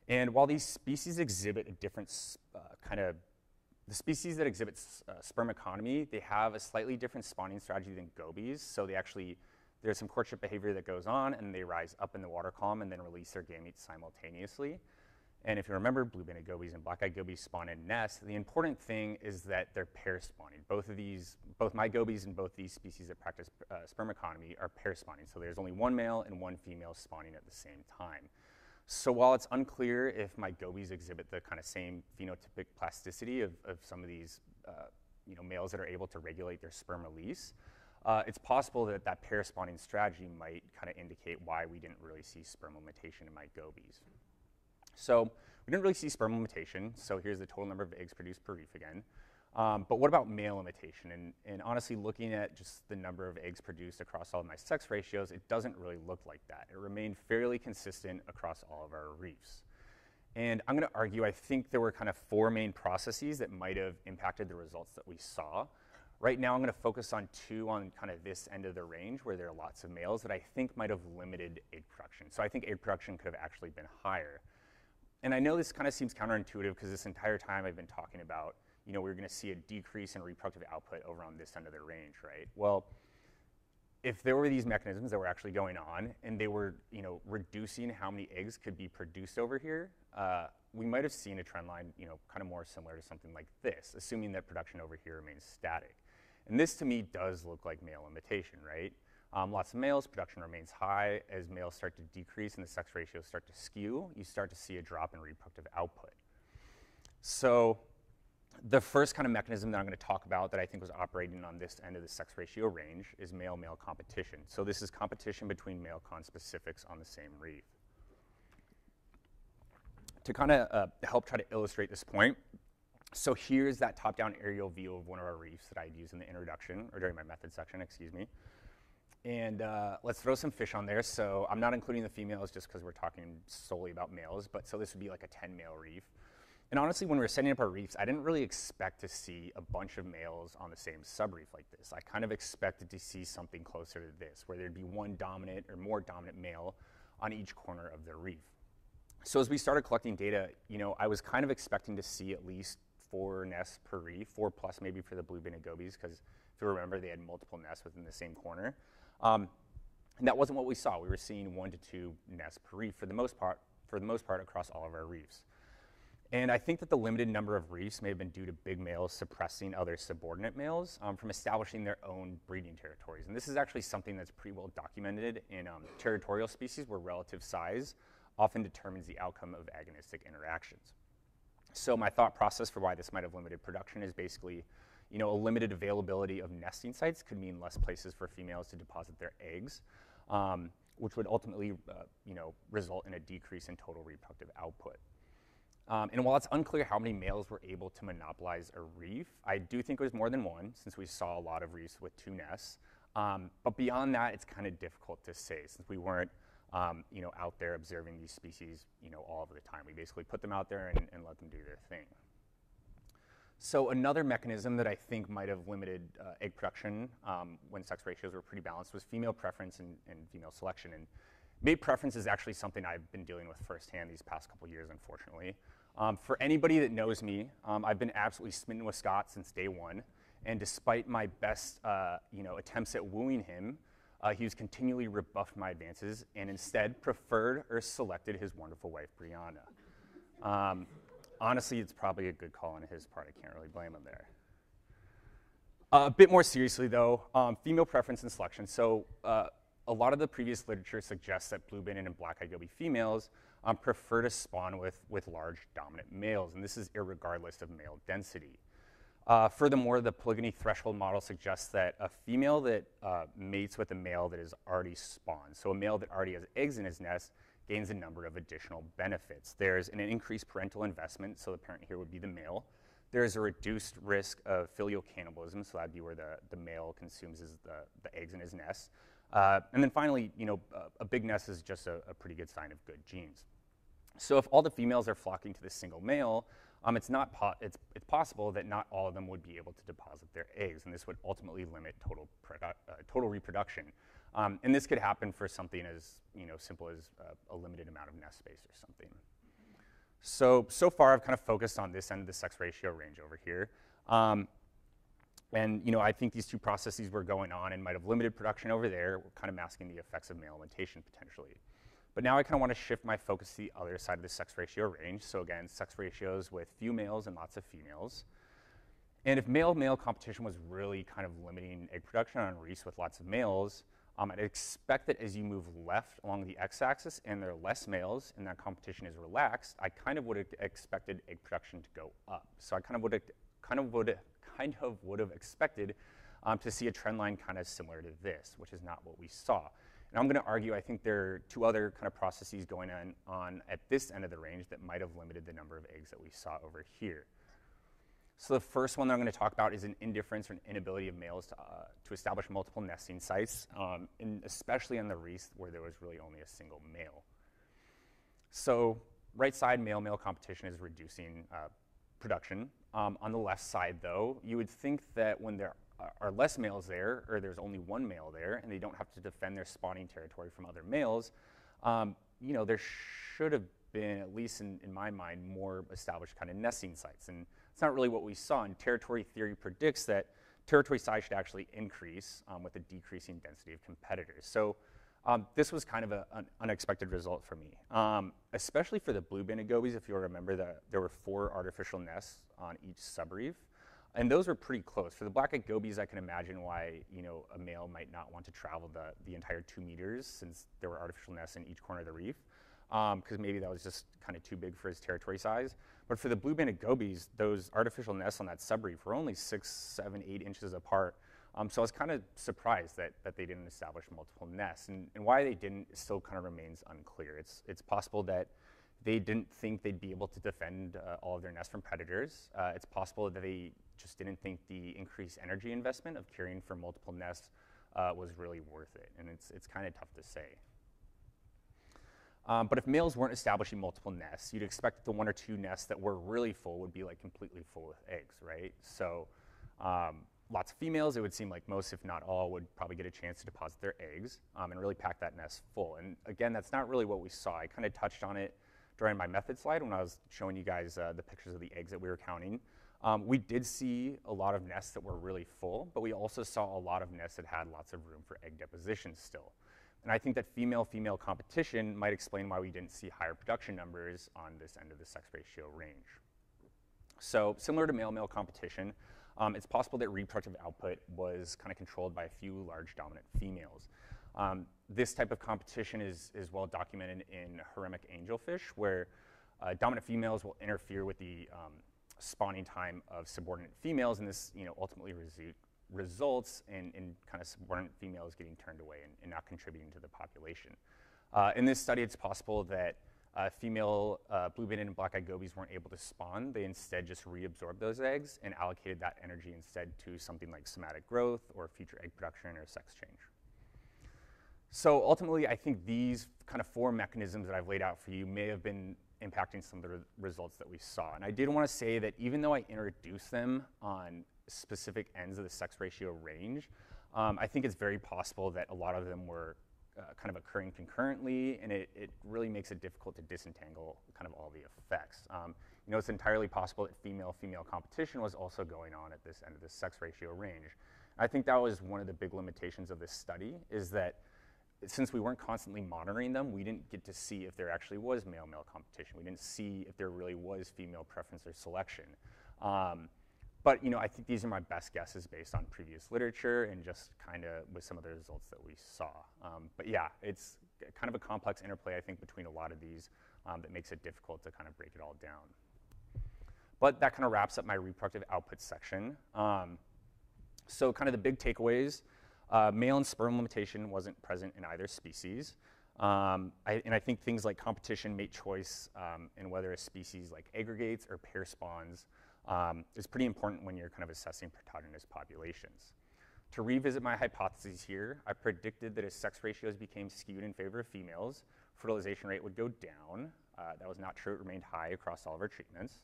And while these species exhibit a different uh, kind of the species that exhibit uh, sperm economy, they have a slightly different spawning strategy than gobies. So they actually, there's some courtship behavior that goes on and they rise up in the water column and then release their gametes simultaneously. And if you remember, blue-banded gobies and black-eyed gobies spawn in nests. The important thing is that they're pair spawning. Both of these, both my gobies and both these species that practice uh, sperm economy are pair spawning. So there's only one male and one female spawning at the same time. So while it's unclear if my gobies exhibit the kind of same phenotypic plasticity of, of some of these uh, you know, males that are able to regulate their sperm release, uh, it's possible that that pair spawning strategy might kind of indicate why we didn't really see sperm limitation in my gobies. So we didn't really see sperm limitation, so here's the total number of eggs produced per reef again. Um, but what about male limitation? And, and, honestly, looking at just the number of eggs produced across all of my sex ratios, it doesn't really look like that. It remained fairly consistent across all of our reefs. And I'm going to argue, I think there were kind of four main processes that might have impacted the results that we saw. Right now, I'm going to focus on two on kind of this end of the range where there are lots of males that I think might have limited egg production. So I think egg production could have actually been higher. And I know this kind of seems counterintuitive because this entire time I've been talking about you know, we are going to see a decrease in reproductive output over on this end of the range, right? Well, if there were these mechanisms that were actually going on and they were, you know, reducing how many eggs could be produced over here, uh, we might have seen a trend line, you know, kind of more similar to something like this, assuming that production over here remains static. And this to me does look like male limitation, right? Um, lots of males, production remains high. As males start to decrease and the sex ratios start to skew, you start to see a drop in reproductive output. So the first kind of mechanism that I'm going to talk about that I think was operating on this end of the sex ratio range is male-male competition. So this is competition between male conspecifics on the same reef. To kind of uh, help try to illustrate this point, so here's that top-down aerial view of one of our reefs that I'd use in the introduction, or during my method section, excuse me. And uh, let's throw some fish on there. So I'm not including the females just because we're talking solely about males, but so this would be like a 10 male reef. And honestly, when we were setting up our reefs, I didn't really expect to see a bunch of males on the same subreef like this. I kind of expected to see something closer to this, where there'd be one dominant or more dominant male on each corner of the reef. So as we started collecting data, you know, I was kind of expecting to see at least four nests per reef, four plus maybe for the blue-banded gobies, because if you remember, they had multiple nests within the same corner. Um, and that wasn't what we saw. We were seeing one to two nests per reef for the most part, for the most part across all of our reefs. And I think that the limited number of reefs may have been due to big males suppressing other subordinate males um, from establishing their own breeding territories. And this is actually something that's pretty well documented in um, territorial species where relative size often determines the outcome of agonistic interactions. So my thought process for why this might have limited production is basically, you know, a limited availability of nesting sites could mean less places for females to deposit their eggs, um, which would ultimately, uh, you know, result in a decrease in total reproductive output. Um, and while it's unclear how many males were able to monopolize a reef, I do think it was more than one, since we saw a lot of reefs with two nests. Um, but beyond that, it's kind of difficult to say, since we weren't um, you know, out there observing these species you know, all of the time. We basically put them out there and, and let them do their thing. So another mechanism that I think might have limited uh, egg production um, when sex ratios were pretty balanced was female preference and, and female selection. And mate preference is actually something I've been dealing with firsthand these past couple years, unfortunately. Um, for anybody that knows me, um, I've been absolutely smitten with Scott since day one. And despite my best uh, you know, attempts at wooing him, uh, he was continually rebuffed my advances and instead preferred or selected his wonderful wife, Brianna. Honestly, it's probably a good call on his part. I can't really blame him there. Uh, a bit more seriously, though, um, female preference and selection. So, uh, a lot of the previous literature suggests that blue-banded and black-eyed goby females um, prefer to spawn with, with large dominant males, and this is irregardless of male density. Uh, furthermore, the polygamy threshold model suggests that a female that uh, mates with a male that is already spawned, so a male that already has eggs in his nest, gains a number of additional benefits. There's an increased parental investment, so the parent here would be the male. There's a reduced risk of filial cannibalism, so that'd be where the, the male consumes his, the, the eggs in his nest. Uh, and then finally, you know, a big nest is just a, a, pretty good sign of good genes. So if all the females are flocking to this single male, um, it's, not it's, it's possible that not all of them would be able to deposit their eggs, and this would ultimately limit total, uh, total reproduction. Um, and this could happen for something as you know, simple as uh, a limited amount of nest space or something. So, so far I've kind of focused on this end of the sex ratio range over here. Um, and you know, I think these two processes were going on and might have limited production over there, kind of masking the effects of male limitation potentially. But now I kind of want to shift my focus to the other side of the sex ratio range. So again, sex ratios with few males and lots of females. And if male-male competition was really kind of limiting egg production on reefs with lots of males, um, I'd expect that as you move left along the x-axis and there are less males and that competition is relaxed, I kind of would have expected egg production to go up. So I kind of would have, kind of would kind of would have expected um, to see a trend line kind of similar to this, which is not what we saw. And I'm going to argue I think there are two other kind of processes going on, on at this end of the range that might have limited the number of eggs that we saw over here. So the first one that I'm going to talk about is an indifference or an inability of males to, uh, to establish multiple nesting sites, um, especially on the reefs where there was really only a single male. So right side male-male competition is reducing uh, production. Um, on the left side, though, you would think that when there are less males there, or there's only one male there, and they don't have to defend their spawning territory from other males, um, you know, there should have been, at least in, in my mind, more established kind of nesting sites. And it's not really what we saw. And territory theory predicts that territory size should actually increase um, with a decreasing density of competitors. So um, this was kind of a, an unexpected result for me, um, especially for the blue-banded gobies. If you remember that there were four artificial nests on each subreef, and those were pretty close. For the black-eyed gobies, I can imagine why you know a male might not want to travel the, the entire two meters since there were artificial nests in each corner of the reef because um, maybe that was just kind of too big for his territory size. But for the blue-banded gobies, those artificial nests on that subreef were only six, seven, eight inches apart. Um, so I was kind of surprised that, that they didn't establish multiple nests. And, and why they didn't still kind of remains unclear. It's, it's possible that they didn't think they'd be able to defend uh, all of their nests from predators. Uh, it's possible that they just didn't think the increased energy investment of caring for multiple nests uh, was really worth it. And it's, it's kind of tough to say. Um, but if males weren't establishing multiple nests, you'd expect that the one or two nests that were really full would be like completely full with eggs, right? So um, lots of females, it would seem like most, if not all, would probably get a chance to deposit their eggs um, and really pack that nest full. And again, that's not really what we saw. I kind of touched on it during my method slide when I was showing you guys uh, the pictures of the eggs that we were counting. Um, we did see a lot of nests that were really full, but we also saw a lot of nests that had lots of room for egg deposition still. And I think that female-female competition might explain why we didn't see higher production numbers on this end of the sex ratio range. So similar to male-male competition, um, it's possible that reproductive output was kind of controlled by a few large dominant females. Um, this type of competition is, is well documented in haremic angelfish, where uh, dominant females will interfere with the um, spawning time of subordinate females, and this you know, ultimately results in, in kind of subordinate females getting turned away and, and not contributing to the population. Uh, in this study, it's possible that uh, female uh, blue-banded and black-eyed gobies weren't able to spawn. They instead just reabsorbed those eggs and allocated that energy instead to something like somatic growth or future egg production or sex change. So ultimately, I think these kind of four mechanisms that I've laid out for you may have been impacting some of the re results that we saw. And I did want to say that even though I introduced them on specific ends of the sex ratio range, um, I think it's very possible that a lot of them were uh, kind of occurring concurrently, and it, it, really makes it difficult to disentangle kind of all the effects. Um, you know, it's entirely possible that female-female competition was also going on at this end of the sex ratio range. I think that was one of the big limitations of this study, is that since we weren't constantly monitoring them, we didn't get to see if there actually was male-male competition. We didn't see if there really was female preference or selection. Um, but you know, I think these are my best guesses based on previous literature and just kind of with some of the results that we saw. Um, but yeah, it's kind of a complex interplay, I think, between a lot of these um, that makes it difficult to kind of break it all down. But that kind of wraps up my reproductive output section. Um, so kind of the big takeaways, uh, male and sperm limitation wasn't present in either species. Um, I, and I think things like competition, mate choice, um, and whether a species like aggregates or pair spawns um, is pretty important when you're kind of assessing protogynous populations. To revisit my hypotheses here, I predicted that as sex ratios became skewed in favor of females, fertilization rate would go down. Uh, that was not true, it remained high across all of our treatments.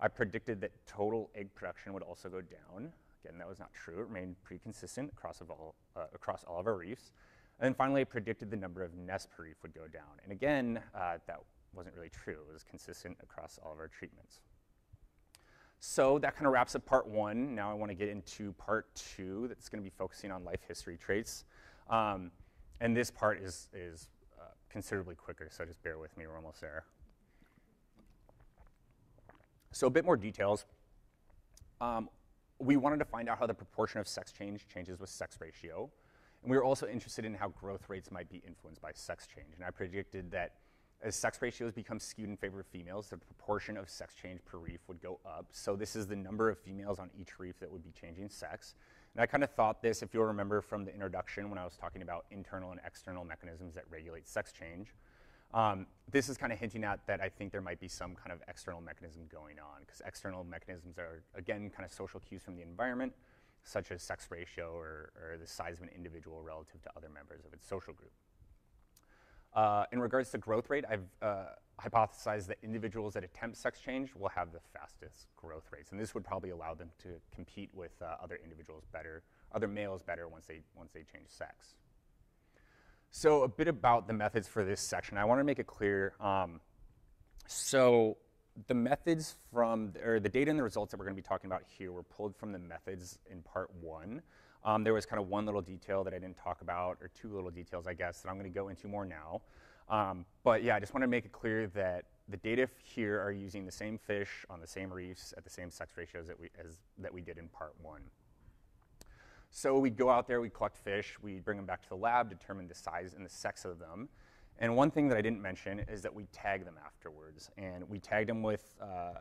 I predicted that total egg production would also go down. Again, that was not true, it remained pretty consistent across, all, uh, across all of our reefs. And then finally, I predicted the number of nests per reef would go down. And again, uh, that wasn't really true. It was consistent across all of our treatments. So that kind of wraps up part one. Now I want to get into part two that's going to be focusing on life history traits. Um, and this part is, is uh, considerably quicker, so just bear with me, we're almost there. So a bit more details. Um, we wanted to find out how the proportion of sex change changes with sex ratio. And we were also interested in how growth rates might be influenced by sex change. And I predicted that as sex ratios become skewed in favor of females, the proportion of sex change per reef would go up. So this is the number of females on each reef that would be changing sex. And I kind of thought this, if you'll remember from the introduction when I was talking about internal and external mechanisms that regulate sex change. Um, this is kind of hinting at that I think there might be some kind of external mechanism going on, because external mechanisms are, again, kind of social cues from the environment, such as sex ratio or, or the size of an individual relative to other members of its social group. Uh, in regards to growth rate, I've uh, hypothesized that individuals that attempt sex change will have the fastest growth rates, and this would probably allow them to compete with uh, other individuals better, other males better once they, once they change sex. So a bit about the methods for this section. I want to make it clear. Um, so the methods from, or the data and the results that we're going to be talking about here were pulled from the methods in part one. Um, there was kind of one little detail that I didn't talk about, or two little details, I guess, that I'm going to go into more now. Um, but yeah, I just want to make it clear that the data here are using the same fish on the same reefs at the same sex ratios that we, as, that we did in part one. So we'd go out there, we'd collect fish, we'd bring them back to the lab, determine the size and the sex of them. And one thing that I didn't mention is that we tag them afterwards. And we tagged them with uh,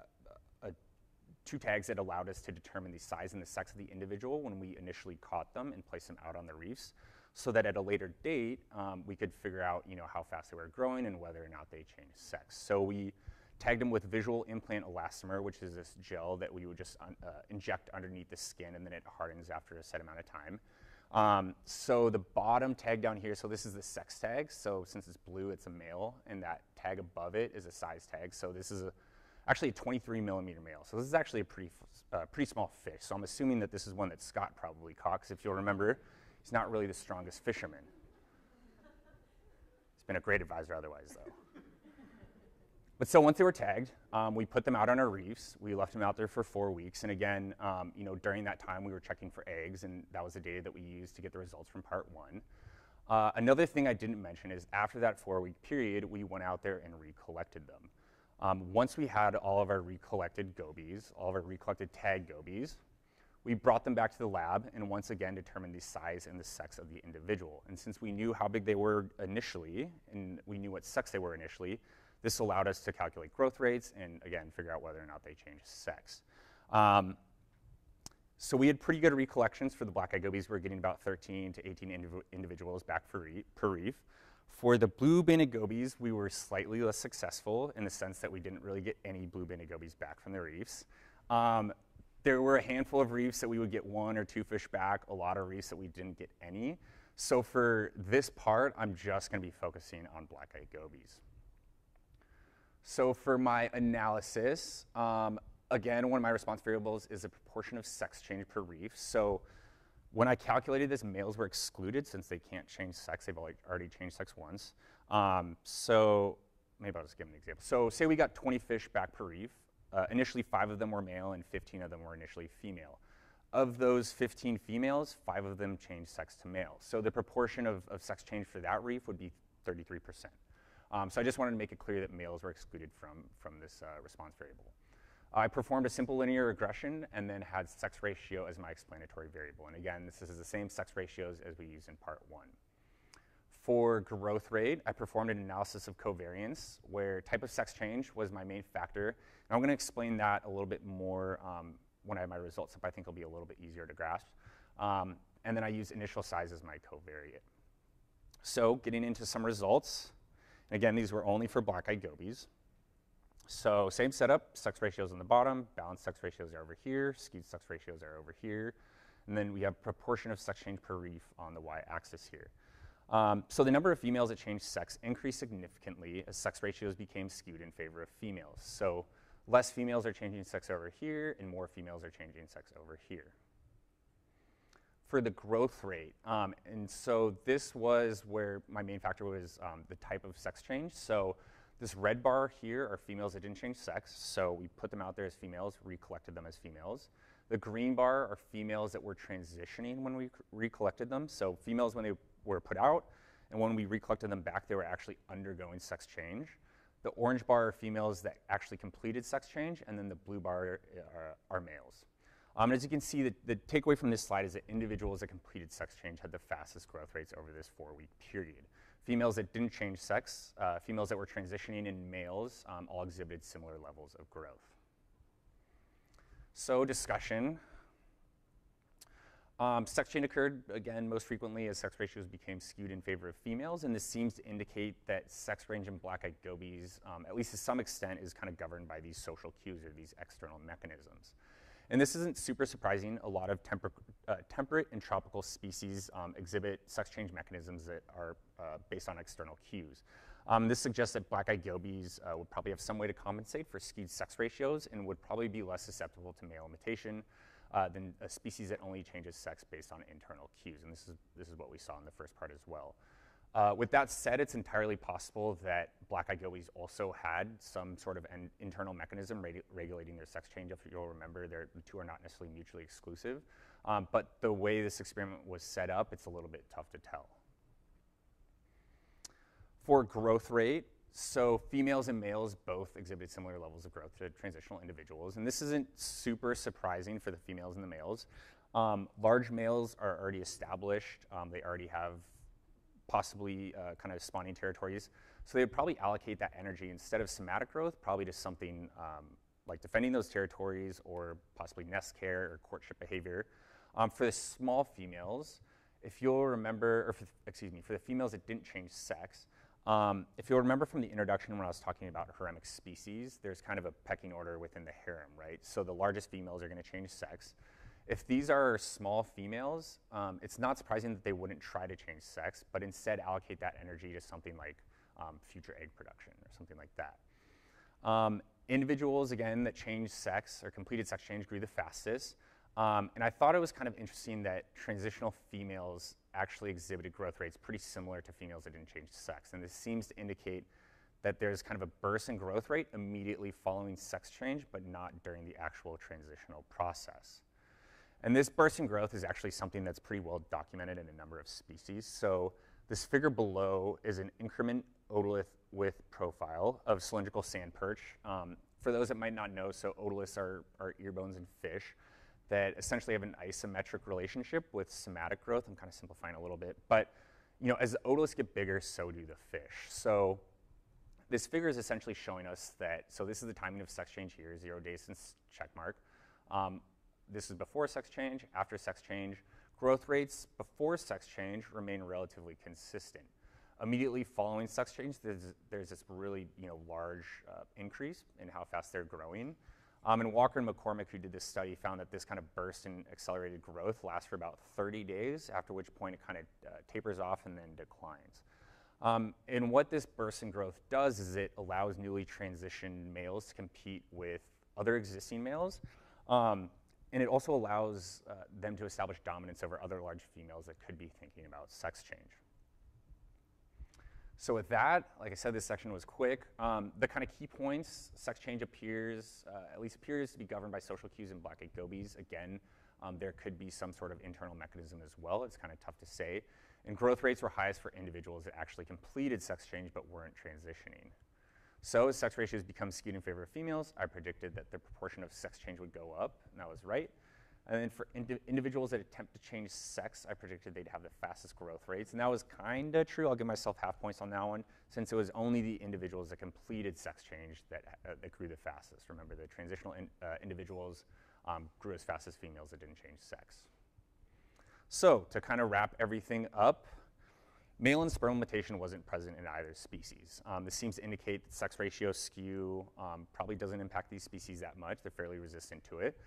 two tags that allowed us to determine the size and the sex of the individual when we initially caught them and placed them out on the reefs so that at a later date, um, we could figure out you know, how fast they were growing and whether or not they changed sex. So we tagged them with visual implant elastomer, which is this gel that we would just uh, inject underneath the skin and then it hardens after a set amount of time. Um, so the bottom tag down here, so this is the sex tag. So since it's blue, it's a male, and that tag above it is a size tag. So this is a, actually a 23 millimeter male. So this is actually a pretty, uh, pretty small fish. So I'm assuming that this is one that Scott probably caught, because if you'll remember, he's not really the strongest fisherman. He's been a great advisor otherwise, though. But so once they were tagged, um, we put them out on our reefs. We left them out there for four weeks. And again, um, you know, during that time, we were checking for eggs, and that was the data that we used to get the results from part one. Uh, another thing I didn't mention is after that four-week period, we went out there and recollected them. Um, once we had all of our recollected gobies, all of our recollected tag gobies, we brought them back to the lab and once again determined the size and the sex of the individual. And since we knew how big they were initially, and we knew what sex they were initially, this allowed us to calculate growth rates and, again, figure out whether or not they changed sex. Um, so we had pretty good recollections for the black-eyed gobies. We were getting about 13 to 18 indiv individuals back re per reef. For the blue-banded gobies, we were slightly less successful in the sense that we didn't really get any blue-banded gobies back from the reefs. Um, there were a handful of reefs that we would get one or two fish back, a lot of reefs that we didn't get any. So for this part, I'm just going to be focusing on black-eyed gobies. So for my analysis, um, again, one of my response variables is the proportion of sex change per reef. So when I calculated this, males were excluded since they can't change sex. They've already changed sex once. Um, so maybe I'll just give an example. So say we got 20 fish back per reef. Uh, initially, five of them were male and 15 of them were initially female. Of those 15 females, five of them changed sex to male. So the proportion of, of sex change for that reef would be 33 percent. Um, so I just wanted to make it clear that males were excluded from, from this uh, response variable. I performed a simple linear regression and then had sex ratio as my explanatory variable. And again, this is the same sex ratios as we used in part one. For growth rate, I performed an analysis of covariance where type of sex change was my main factor. And I'm going to explain that a little bit more um, when I have my results up. I think it'll be a little bit easier to grasp. Um, and then I use initial size as my covariate. So getting into some results, and Again, these were only for black-eyed gobies. So same setup, sex ratios on the bottom, balanced sex ratios are over here, skewed sex ratios are over here, and then we have proportion of sex change per reef on the y-axis here. Um, so the number of females that changed sex increased significantly as sex ratios became skewed in favor of females. So less females are changing sex over here, and more females are changing sex over here for the growth rate. Um, and so this was where my main factor was um, the type of sex change. So This red bar here are females that didn't change sex, so we put them out there as females, recollected them as females. The green bar are females that were transitioning when we recollected them, so females when they were put out, and when we recollected them back, they were actually undergoing sex change. The orange bar are females that actually completed sex change, and then the blue bar are, are males. Um, as you can see, the, the takeaway from this slide is that individuals that completed sex change had the fastest growth rates over this four-week period. Females that didn't change sex, uh, females that were transitioning, and males um, all exhibited similar levels of growth. So discussion. Um, sex change occurred, again, most frequently as sex ratios became skewed in favor of females, and this seems to indicate that sex range in black-eyed gobies, um, at least to some extent, is kind of governed by these social cues or these external mechanisms. And this isn't super surprising. A lot of temper uh, temperate and tropical species um, exhibit sex change mechanisms that are uh, based on external cues. Um, this suggests that black-eyed gobies uh, would probably have some way to compensate for skewed sex ratios and would probably be less susceptible to male limitation uh, than a species that only changes sex based on internal cues. And this is, this is what we saw in the first part as well. Uh, with that said, it's entirely possible that black-eyed gobies also had some sort of an internal mechanism regu regulating their sex change. If you'll remember, the two are not necessarily mutually exclusive. Um, but the way this experiment was set up, it's a little bit tough to tell. For growth rate, so females and males both exhibited similar levels of growth to transitional individuals. And this isn't super surprising for the females and the males. Um, large males are already established. Um, they already have possibly uh, kind of spawning territories. So they would probably allocate that energy instead of somatic growth, probably to something um, like defending those territories or possibly nest care or courtship behavior. Um, for the small females, if you'll remember, or for, excuse me, for the females that didn't change sex, um, if you'll remember from the introduction when I was talking about haremic species, there's kind of a pecking order within the harem, right? So the largest females are going to change sex. If these are small females, um, it's not surprising that they wouldn't try to change sex, but instead allocate that energy to something like um, future egg production or something like that. Um, individuals, again, that changed sex or completed sex change grew the fastest. Um, and I thought it was kind of interesting that transitional females actually exhibited growth rates pretty similar to females that didn't change sex. And this seems to indicate that there's kind of a burst in growth rate immediately following sex change, but not during the actual transitional process. And this burst in growth is actually something that's pretty well documented in a number of species. So this figure below is an increment otolith width profile of cylindrical sand perch. Um, for those that might not know, so otoliths are, are ear bones in fish that essentially have an isometric relationship with somatic growth. I'm kind of simplifying a little bit. But you know, as the otoliths get bigger, so do the fish. So this figure is essentially showing us that, so this is the timing of sex change here, zero days since check mark. Um, this is before sex change, after sex change. Growth rates before sex change remain relatively consistent. Immediately following sex change, there's, there's this really you know, large uh, increase in how fast they're growing. Um, and Walker and McCormick, who did this study, found that this kind of burst in accelerated growth lasts for about 30 days, after which point it kind of uh, tapers off and then declines. Um, and what this burst in growth does is it allows newly transitioned males to compete with other existing males. Um, and it also allows uh, them to establish dominance over other large females that could be thinking about sex change. So with that, like I said, this section was quick. Um, the kind of key points, sex change appears, uh, at least appears to be governed by social cues in black-eyed gobies. Again, um, there could be some sort of internal mechanism as well. It's kind of tough to say. And growth rates were highest for individuals that actually completed sex change but weren't transitioning. So as sex ratios become skewed in favor of females, I predicted that the proportion of sex change would go up, and that was right. And then for indi individuals that attempt to change sex, I predicted they'd have the fastest growth rates. And that was kind of true. I'll give myself half points on that one, since it was only the individuals that completed sex change that, uh, that grew the fastest. Remember, the transitional in, uh, individuals um, grew as fast as females that didn't change sex. So to kind of wrap everything up, Male and sperm mutation wasn't present in either species. Um, this seems to indicate that sex ratio skew um, probably doesn't impact these species that much. They're fairly resistant to it.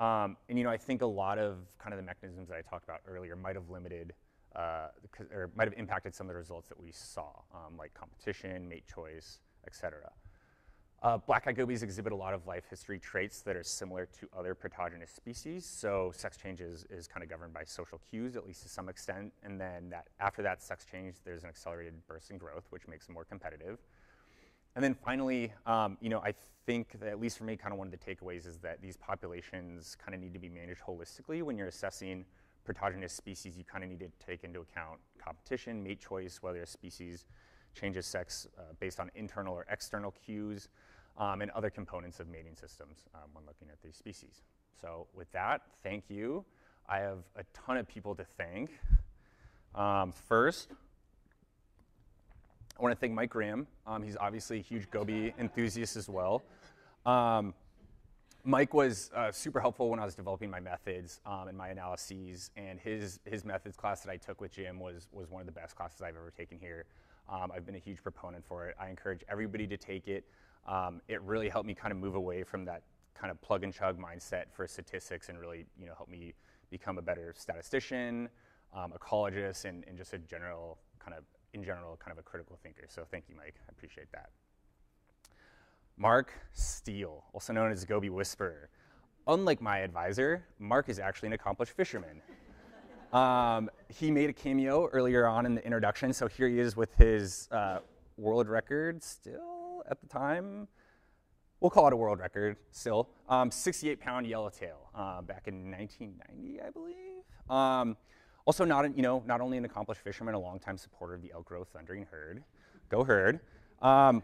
Um, and you know, I think a lot of kind of the mechanisms that I talked about earlier might have limited uh, or might have impacted some of the results that we saw, um, like competition, mate choice, et cetera. Uh, black-eyed gobies exhibit a lot of life history traits that are similar to other protogynous species. So sex change is, is kind of governed by social cues, at least to some extent. And then that after that sex change, there's an accelerated burst in growth, which makes them more competitive. And then finally, um, you know, I think that at least for me, kind of one of the takeaways is that these populations kind of need to be managed holistically when you're assessing protogynous species. You kind of need to take into account competition, mate choice, whether a species changes sex uh, based on internal or external cues, um, and other components of mating systems um, when looking at these species. So with that, thank you. I have a ton of people to thank. Um, first, I want to thank Mike Graham. Um, he's obviously a huge Goby enthusiast as well. Um, Mike was uh, super helpful when I was developing my methods um, and my analyses, and his, his methods class that I took with Jim was, was one of the best classes I've ever taken here. Um, I've been a huge proponent for it. I encourage everybody to take it. Um, it really helped me kind of move away from that kind of plug and chug mindset for statistics and really you know, help me become a better statistician, um, ecologist, and, and just a general kind of, in general, kind of a critical thinker. So thank you, Mike. I appreciate that. Mark Steele, also known as Goby Whisperer. Unlike my advisor, Mark is actually an accomplished fisherman. Um, he made a cameo earlier on in the introduction, so here he is with his uh, world record still at the time. We'll call it a world record still. Um, 68 pound yellowtail uh, back in 1990, I believe. Um, also, not, you know, not only an accomplished fisherman, a longtime supporter of the Elk Grove Thundering Herd. Go Herd. Um,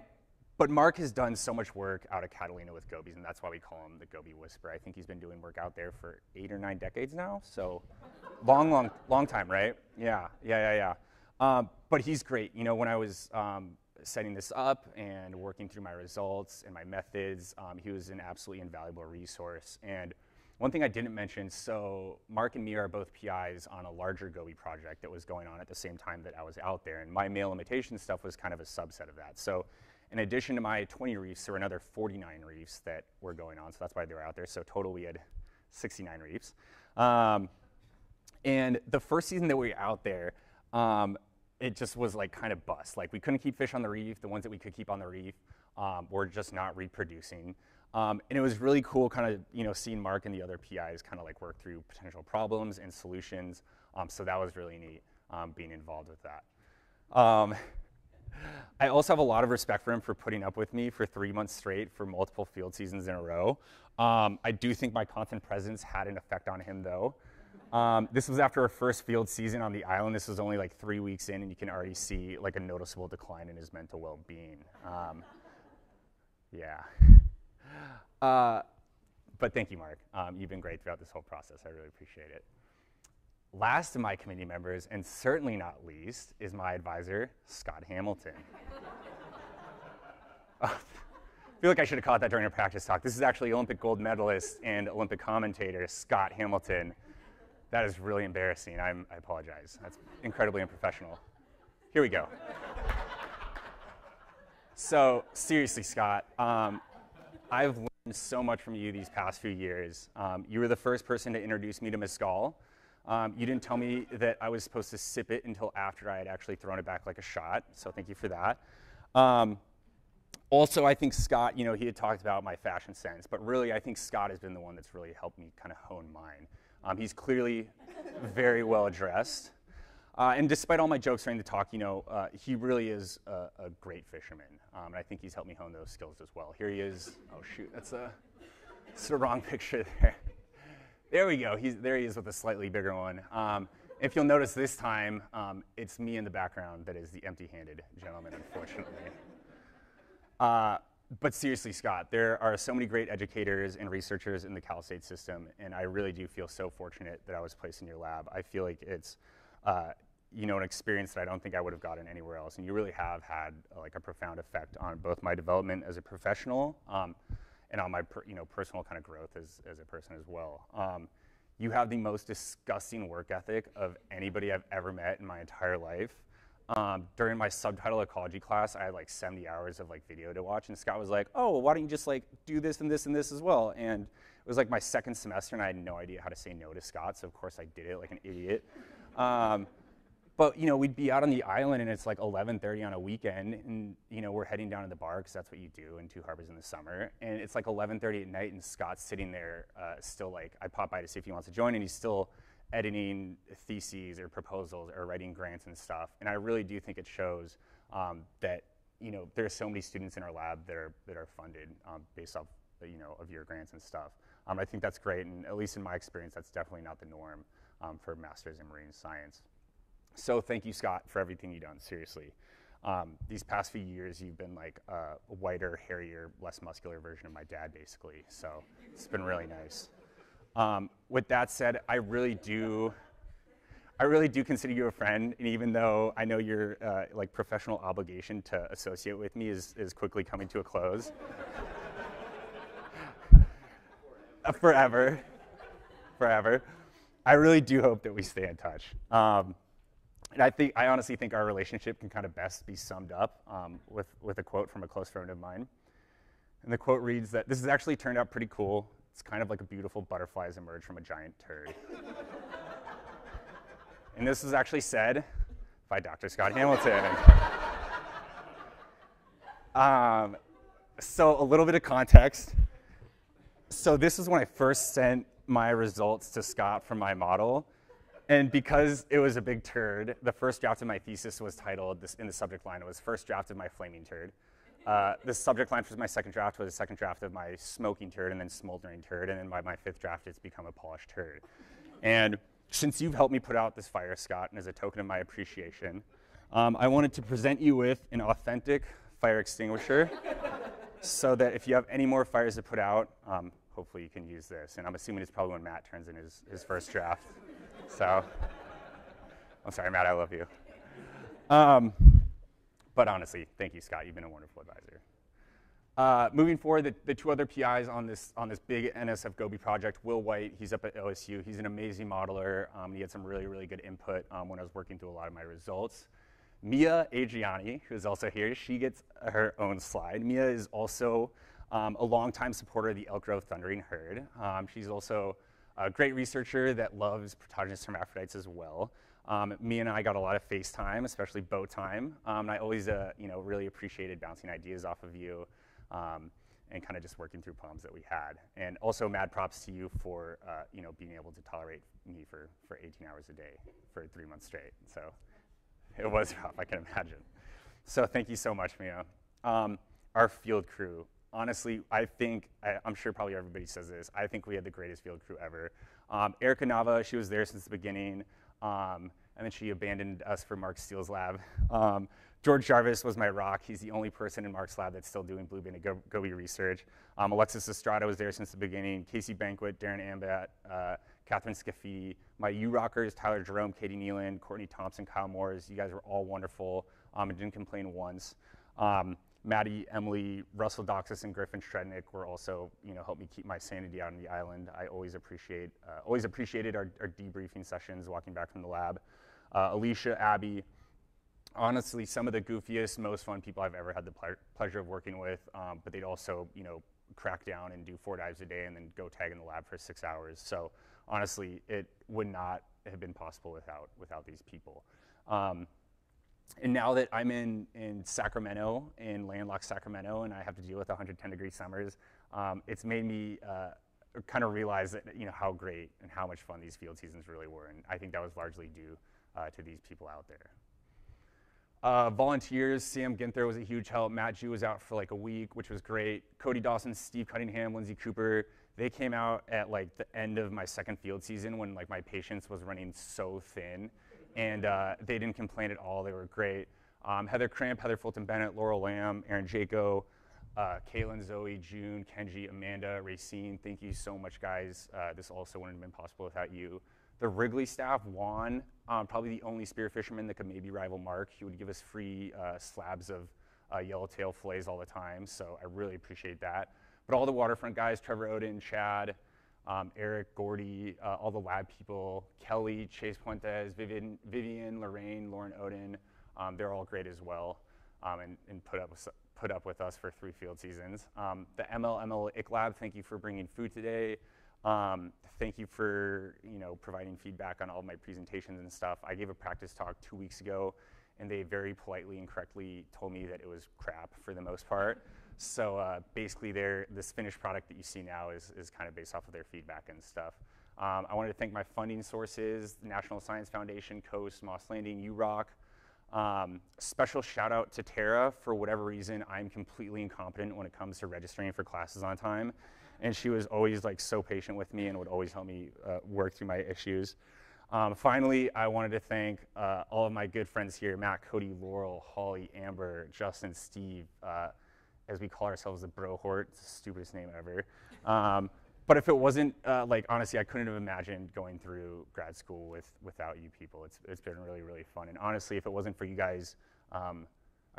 but Mark has done so much work out of Catalina with gobies, and that's why we call him the Goby Whisperer. I think he's been doing work out there for eight or nine decades now. So long, long, long time, right? Yeah, yeah, yeah, yeah. Um, but he's great. You know, when I was um, setting this up and working through my results and my methods, um, he was an absolutely invaluable resource. And one thing I didn't mention, so Mark and me are both PIs on a larger Goby project that was going on at the same time that I was out there. And my male limitation stuff was kind of a subset of that. So in addition to my 20 reefs, there were another 49 reefs that were going on, so that's why they were out there. So total, we had 69 reefs. Um, and the first season that we were out there, um, it just was like kind of bust. Like we couldn't keep fish on the reef. The ones that we could keep on the reef um, were just not reproducing. Um, and it was really cool kind of, you know, seeing Mark and the other PIs kind of like work through potential problems and solutions. Um, so that was really neat um, being involved with that. Um, I also have a lot of respect for him for putting up with me for three months straight for multiple field seasons in a row. Um, I do think my constant presence had an effect on him, though. Um, this was after our first field season on the island. This was only like three weeks in, and you can already see like a noticeable decline in his mental well-being. Um, yeah. Uh, but thank you, Mark. Um, you've been great throughout this whole process. I really appreciate it. Last of my committee members, and certainly not least, is my advisor, Scott Hamilton. I feel like I should have caught that during a practice talk. This is actually Olympic gold medalist and Olympic commentator, Scott Hamilton. That is really embarrassing. I'm, I apologize. That's incredibly unprofessional. Here we go. so, seriously, Scott, um, I've learned so much from you these past few years. Um, you were the first person to introduce me to Mescal. Um, you didn't tell me that I was supposed to sip it until after I had actually thrown it back like a shot, so thank you for that. Um, also, I think Scott, you know, he had talked about my fashion sense, but really I think Scott has been the one that's really helped me kind of hone mine. Um, he's clearly very well dressed. Uh, and despite all my jokes during the talk, you know, uh, he really is a, a great fisherman. Um, and I think he's helped me hone those skills as well. Here he is. Oh, shoot, that's, a, that's the wrong picture there. There we go. He's, there he is with a slightly bigger one. Um, if you'll notice this time, um, it's me in the background that is the empty-handed gentleman, unfortunately. Uh, but seriously, Scott, there are so many great educators and researchers in the Cal State system, and I really do feel so fortunate that I was placed in your lab. I feel like it's, uh, you know, an experience that I don't think I would have gotten anywhere else, and you really have had uh, like a profound effect on both my development as a professional, um, and on my you know personal kind of growth as, as a person as well. Um, you have the most disgusting work ethic of anybody I've ever met in my entire life. Um, during my subtidal ecology class, I had like 70 hours of like video to watch, and Scott was like, "Oh, why don't you just like do this and this and this as well?" And it was like my second semester, and I had no idea how to say no to Scott, so of course I did it like an idiot. Um, but you know, we'd be out on the island and it's like 11:30 on a weekend, and you know, we're heading down to the bar because that's what you do in Two Harbors in the summer. And it's like 11:30 at night, and Scott's sitting there, uh, still like, I pop by to see if he wants to join, and he's still editing theses or proposals or writing grants and stuff. And I really do think it shows um, that you know, there are so many students in our lab that are, that are funded um, based off, you know, of your grants and stuff. Um, I think that's great, and at least in my experience, that's definitely not the norm um, for masters in marine science. So thank you, Scott, for everything you've done, seriously. Um, these past few years, you've been like a whiter, hairier, less muscular version of my dad, basically. So it's been really nice. Um, with that said, I really do, I really do consider you a friend, and even though I know your uh, like professional obligation to associate with me is, is quickly coming to a close, forever, forever, I really do hope that we stay in touch. Um, and I think I honestly think our relationship can kind of best be summed up um, with with a quote from a close friend of mine. And the quote reads that this has actually turned out pretty cool. It's kind of like a beautiful butterfly has emerged from a giant turd. and this was actually said by Dr. Scott Hamilton. um, so a little bit of context. So this is when I first sent my results to Scott from my model. And because it was a big turd, the first draft of my thesis was titled, this, in the subject line, it was first draft of my flaming turd. Uh, the subject line for my second draft was a second draft of my smoking turd and then smoldering turd. And then by my fifth draft, it's become a polished turd. And since you've helped me put out this fire, Scott, and as a token of my appreciation, um, I wanted to present you with an authentic fire extinguisher so that if you have any more fires to put out, um, hopefully you can use this. And I'm assuming it's probably when Matt turns in his, his first draft. So I'm sorry, Matt, I love you. Um, but honestly, thank you, Scott. You've been a wonderful advisor. Uh, moving forward, the, the, two other PIs on this, on this big NSF goby project, Will White, he's up at OSU. He's an amazing modeler. Um, he had some really, really good input um, when I was working through a lot of my results. Mia Adreani, who's also here, she gets her own slide. Mia is also um, a longtime supporter of the Elk Grove Thundering Herd. Um, she's also a great researcher that loves protogynous hermaphrodites as well. Um, Mia and I got a lot of FaceTime, especially bow time. Um, and I always, uh, you know, really appreciated bouncing ideas off of you um, and kind of just working through problems that we had. And also, mad props to you for, uh, you know, being able to tolerate me for, for 18 hours a day for three months straight. So it was rough, I can imagine. So thank you so much, Mia. Um, our field crew, honestly, I think, I, am sure probably everybody says this, I think we had the greatest field crew ever. Um, Erica Nava, she was there since the beginning, um, and then she abandoned us for Mark Steele's lab. Um, George Jarvis was my rock. He's the only person in Mark's lab that's still doing blue banded goby research. Um, Alexis Estrada was there since the beginning. Casey Banquet, Darren Ambat, uh, Catherine Scaffi, my U-Rockers, Tyler Jerome, Katie Neelan, Courtney Thompson, Kyle Moores. You guys were all wonderful um, and didn't complain once. Um, Maddie, Emily, Russell Doxis, and Griffin Srednick were also, you know, helped me keep my sanity out on the island. I always appreciate, uh, always appreciated our, our, debriefing sessions, walking back from the lab. Uh, Alicia, Abby, honestly, some of the goofiest, most fun people I've ever had the ple- pleasure of working with. Um, but they'd also, you know, crack down and do four dives a day and then go tag in the lab for six hours. So honestly, it would not have been possible without without these people. Um, and now that I'm in, in Sacramento, in landlocked Sacramento, and I have to deal with 110 degree summers, um, it's made me uh, kind of realize that, you know, how great and how much fun these field seasons really were. And I think that was largely due uh, to these people out there. Uh, volunteers, Sam Ginther was a huge help. Matt Jew was out for like a week, which was great. Cody Dawson, Steve Cunningham, Lindsey Cooper, they came out at like the end of my second field season when like my patience was running so thin and uh, they didn't complain at all. They were great. Um, Heather Cramp, Heather Fulton Bennett, Laurel Lamb, Aaron Jaco, uh, Caitlin, Zoe, June, Kenji, Amanda, Racine. Thank you so much, guys. Uh, this also wouldn't have been possible without you. The Wrigley staff, Juan, um, probably the only spear fisherman that could maybe rival Mark. He would give us free uh, slabs of uh, yellowtail fillets all the time, so I really appreciate that. But all the waterfront guys, Trevor Odin, Chad, um, Eric, Gordy, uh, all the lab people, Kelly, Chase Puentes, Vivian, Vivian Lorraine, Lauren Odin, um, they're all great as well um, and, and, put, up with, put up with us for three field seasons. Um, the ML, ML IC Lab, thank you for bringing food today. Um, thank you for you know, providing feedback on all my presentations and stuff. I gave a practice talk two weeks ago and they very politely and correctly told me that it was crap for the most part. So uh, basically, this finished product that you see now is, is kind of based off of their feedback and stuff. Um, I wanted to thank my funding sources, National Science Foundation, Coast, Moss Landing, UROC, Um, special shout out to Tara. For whatever reason, I'm completely incompetent when it comes to registering for classes on time. And she was always like so patient with me and would always help me uh, work through my issues. Um, finally, I wanted to thank uh, all of my good friends here Matt, Cody, Laurel, Holly, Amber, Justin, Steve, uh, as we call ourselves the Bro Hort. It's the stupidest name ever. Um, but if it wasn't, uh, like, honestly, I couldn't have imagined going through grad school with, without you people. It's, it's been really, really fun. And honestly, if it wasn't for you guys, um,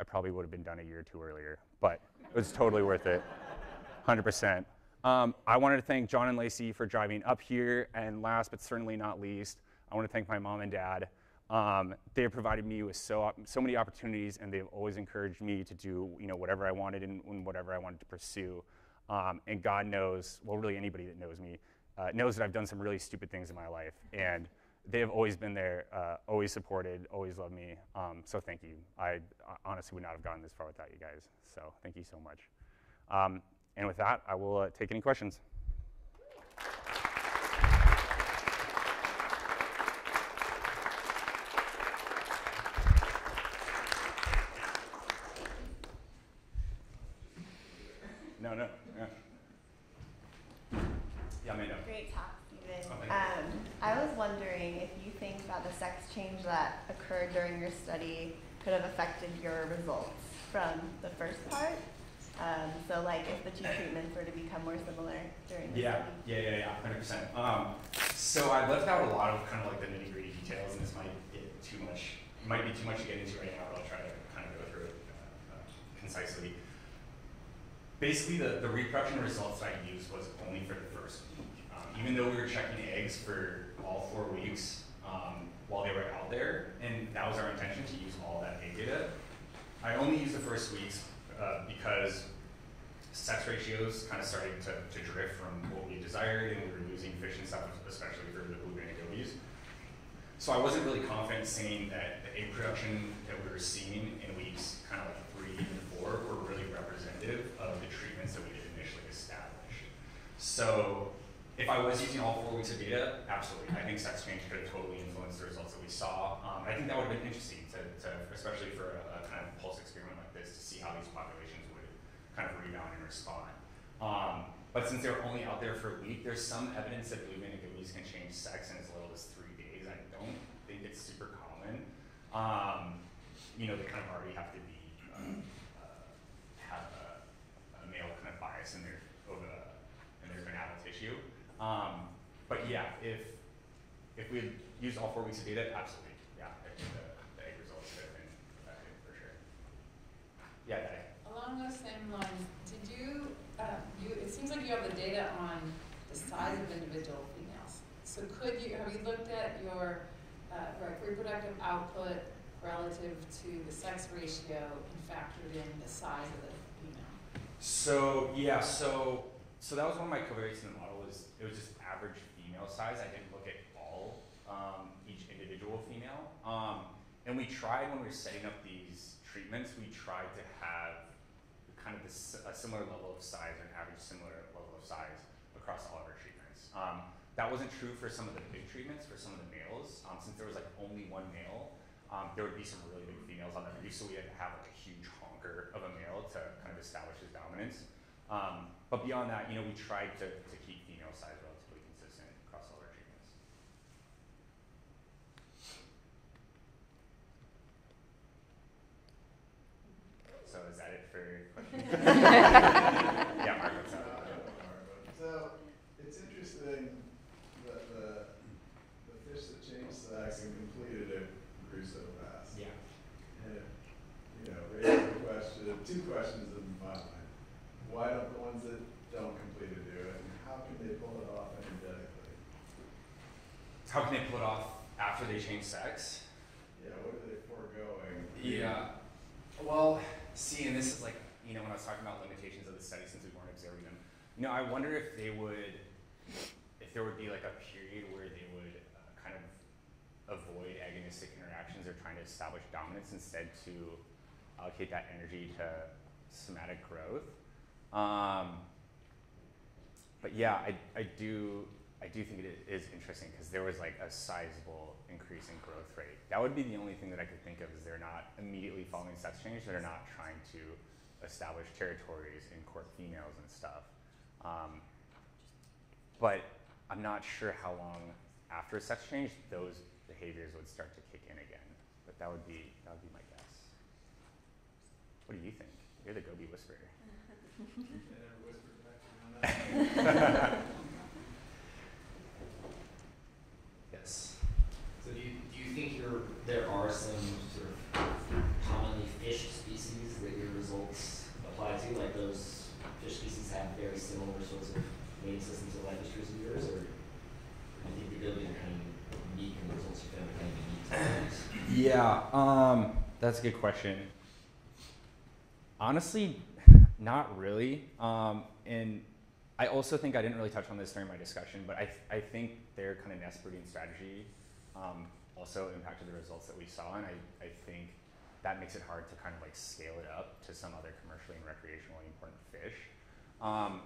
I probably would have been done a year or two earlier. But it was totally worth it, 100%. Um, I wanted to thank John and Lacey for driving up here. And last but certainly not least, I want to thank my mom and dad. Um, they have provided me with so, so many opportunities, and they've always encouraged me to do you know, whatever I wanted and, and whatever I wanted to pursue. Um, and God knows, well, really anybody that knows me, uh, knows that I've done some really stupid things in my life. And they have always been there, uh, always supported, always loved me. Um, so thank you. I, honestly would not have gotten this far without you guys. So thank you so much. Um, and with that, I will uh, take any questions. No, no. Yeah. Yeah, Amanda. Great talk, Stephen. Oh, thank you. Um, I was wondering if you think that the sex change that occurred during your study could have affected your results from the first part. Um, so, like, if the two treatments were to become more similar during the Yeah, study. yeah, yeah, yeah, hundred percent. Um, so I left out a lot of kind of like the nitty gritty details, and this might get too much, might be too much to get into right now, but I'll try to kind of go through it uh, uh, concisely. Basically, the, the reproduction results I used was only for the first week. Um, even though we were checking eggs for all four weeks um, while they were out there, and that was our intention to use all that egg data, I only used the first weeks uh, because sex ratios kind of started to, to drift from what we desired, and we were losing fish and stuff, especially for the blue band gobies. So I wasn't really confident saying that the egg production that we were seeing in weeks kind of like three and four were really representative of the treatments that we had initially established. So if I was using all four weeks of data, absolutely. I think sex change could have totally influenced the results that we saw. Um, I think that would have been interesting to, to especially for a, a kind of pulse experiment like this, to see how these populations would kind of rebound and respond. Um, but since they were only out there for a week, there's some evidence that banded gobies can change sex in as little as three days. I don't think it's super common. Um, you know, they kind of already have to be uh, uh, have a, a male kind of bias in their. Um, but yeah, if if we used all four weeks of data, absolutely, yeah, I think the, the egg results could have been effective for sure. Yeah, Daddy. Along those same lines, did you, uh, you, it seems like you have the data on the size of individual females. So could you, have you looked at your, uh, reproductive output relative to the sex ratio and factored in the size of the female? So yeah, so so that was one of my covariates in the was it was just average female size. I didn't look at all um, each individual female. Um, and we tried when we were setting up these treatments, we tried to have kind of this, a similar level of size or an average similar level of size across all of our treatments. Um, that wasn't true for some of the big treatments for some of the males. Um, since there was like only one male, um, there would be some really big females on the reef, so we had to have like a huge honker of a male to kind of establish his dominance. Um, but beyond that, you know, we tried to, to keep female size relatively consistent across all our treatments. So is that it for questions? yeah, Mark, what's up? Uh, so, it's interesting that the, the fish that changed sex and completed it grew so fast. Yeah. And it, you know, raises the question, two questions in my mind. Why don't the ones that don't complete it do it, and how can they pull it off energetically? How can they pull it off after they change sex? Yeah, what are they foregoing? Yeah. Well, see, and this is like, you know, when I was talking about limitations of the study since we weren't observing them, you know, I wonder if they would, if there would be like a period where they would uh, kind of avoid agonistic interactions or trying to establish dominance instead to allocate that energy to somatic growth. Um, but yeah, I, I do, I do think it is interesting because there was like a sizable increase in growth rate. That would be the only thing that I could think of is they're not immediately following sex change. They're not trying to establish territories and court females and stuff. Um, but I'm not sure how long after sex change those behaviors would start to kick in again. But that would be that would be my guess. What do you think? You're the goby whisperer. And whispered back to me on that. Yes. So do you, do you think you're, there are some sort of commonly fished species that your results apply to? Like those fish species have very similar sorts of mating systems and life histories as yours, or do you think the to kind of unique the results you found are kind of unique? Yeah, um, that's a good question. Honestly, not really. Um, and I also think I didn't really touch on this during my discussion, but I, I think their kind of nest breeding strategy um, also impacted the results that we saw, and I, I think that makes it hard to kind of like scale it up to some other commercially and recreationally important fish. Um,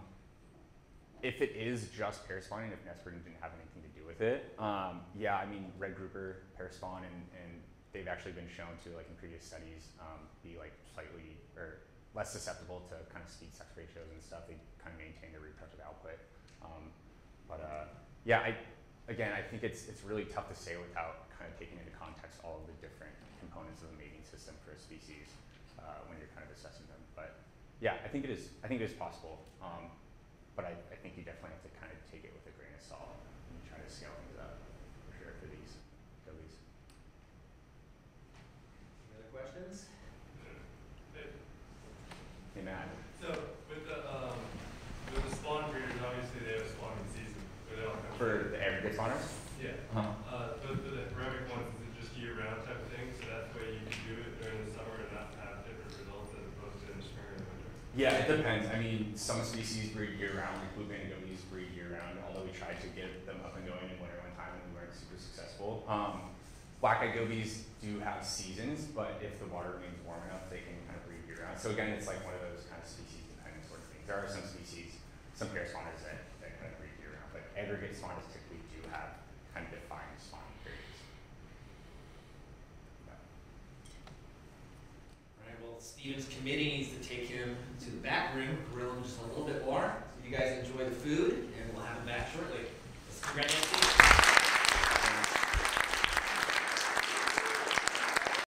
if it is just pair spawning, if breeding didn't have anything to do with it, um, yeah, I mean, red grouper pair spawn, and, and they've actually been shown to, like in previous studies, um, be like slightly or less susceptible to kind of skewed sex ratios and stuff. They kind of maintain their reproductive output. Um, but uh, yeah, I, again, I think it's it's really tough to say without kind of taking into context all of the different components of the mating system for a species uh, when you're kind of assessing them. But yeah, I think it is. I think it is possible. Um, but I, I think you definitely have to kind of take it with a grain of salt and try to scale things up for sure for these gobies. Any other questions? Hey Matt. So with the um, with the spawn breeders, obviously they have a spawning season where they all come. For the aggregate spawners? yeah. Uh-huh. Uh, but for the haremic ones, is it just year round type of thing? So that's why you can do it during the summer and not have different results as opposed to in the spring or the winter. Yeah, it depends. I mean, some species breed year round, like blue banded breed year round, although we tried to get them up and going in winter one time and we weren't super successful. Um, black eyed gobies do have seasons, but if the water remains warm enough, they can kind of breed year round. So again, it's like one of those kind of species dependent sort of things. There are some species, some pair spawners that, that kind of breed year round, but aggregate spawners typically do have kind of defined spawning periods. Yeah. All right, well, Stephen's committee needs to take him to the back room, grill him just a little bit more. So you guys enjoy the food, and we'll have him back shortly. Let's congratulate Stephen.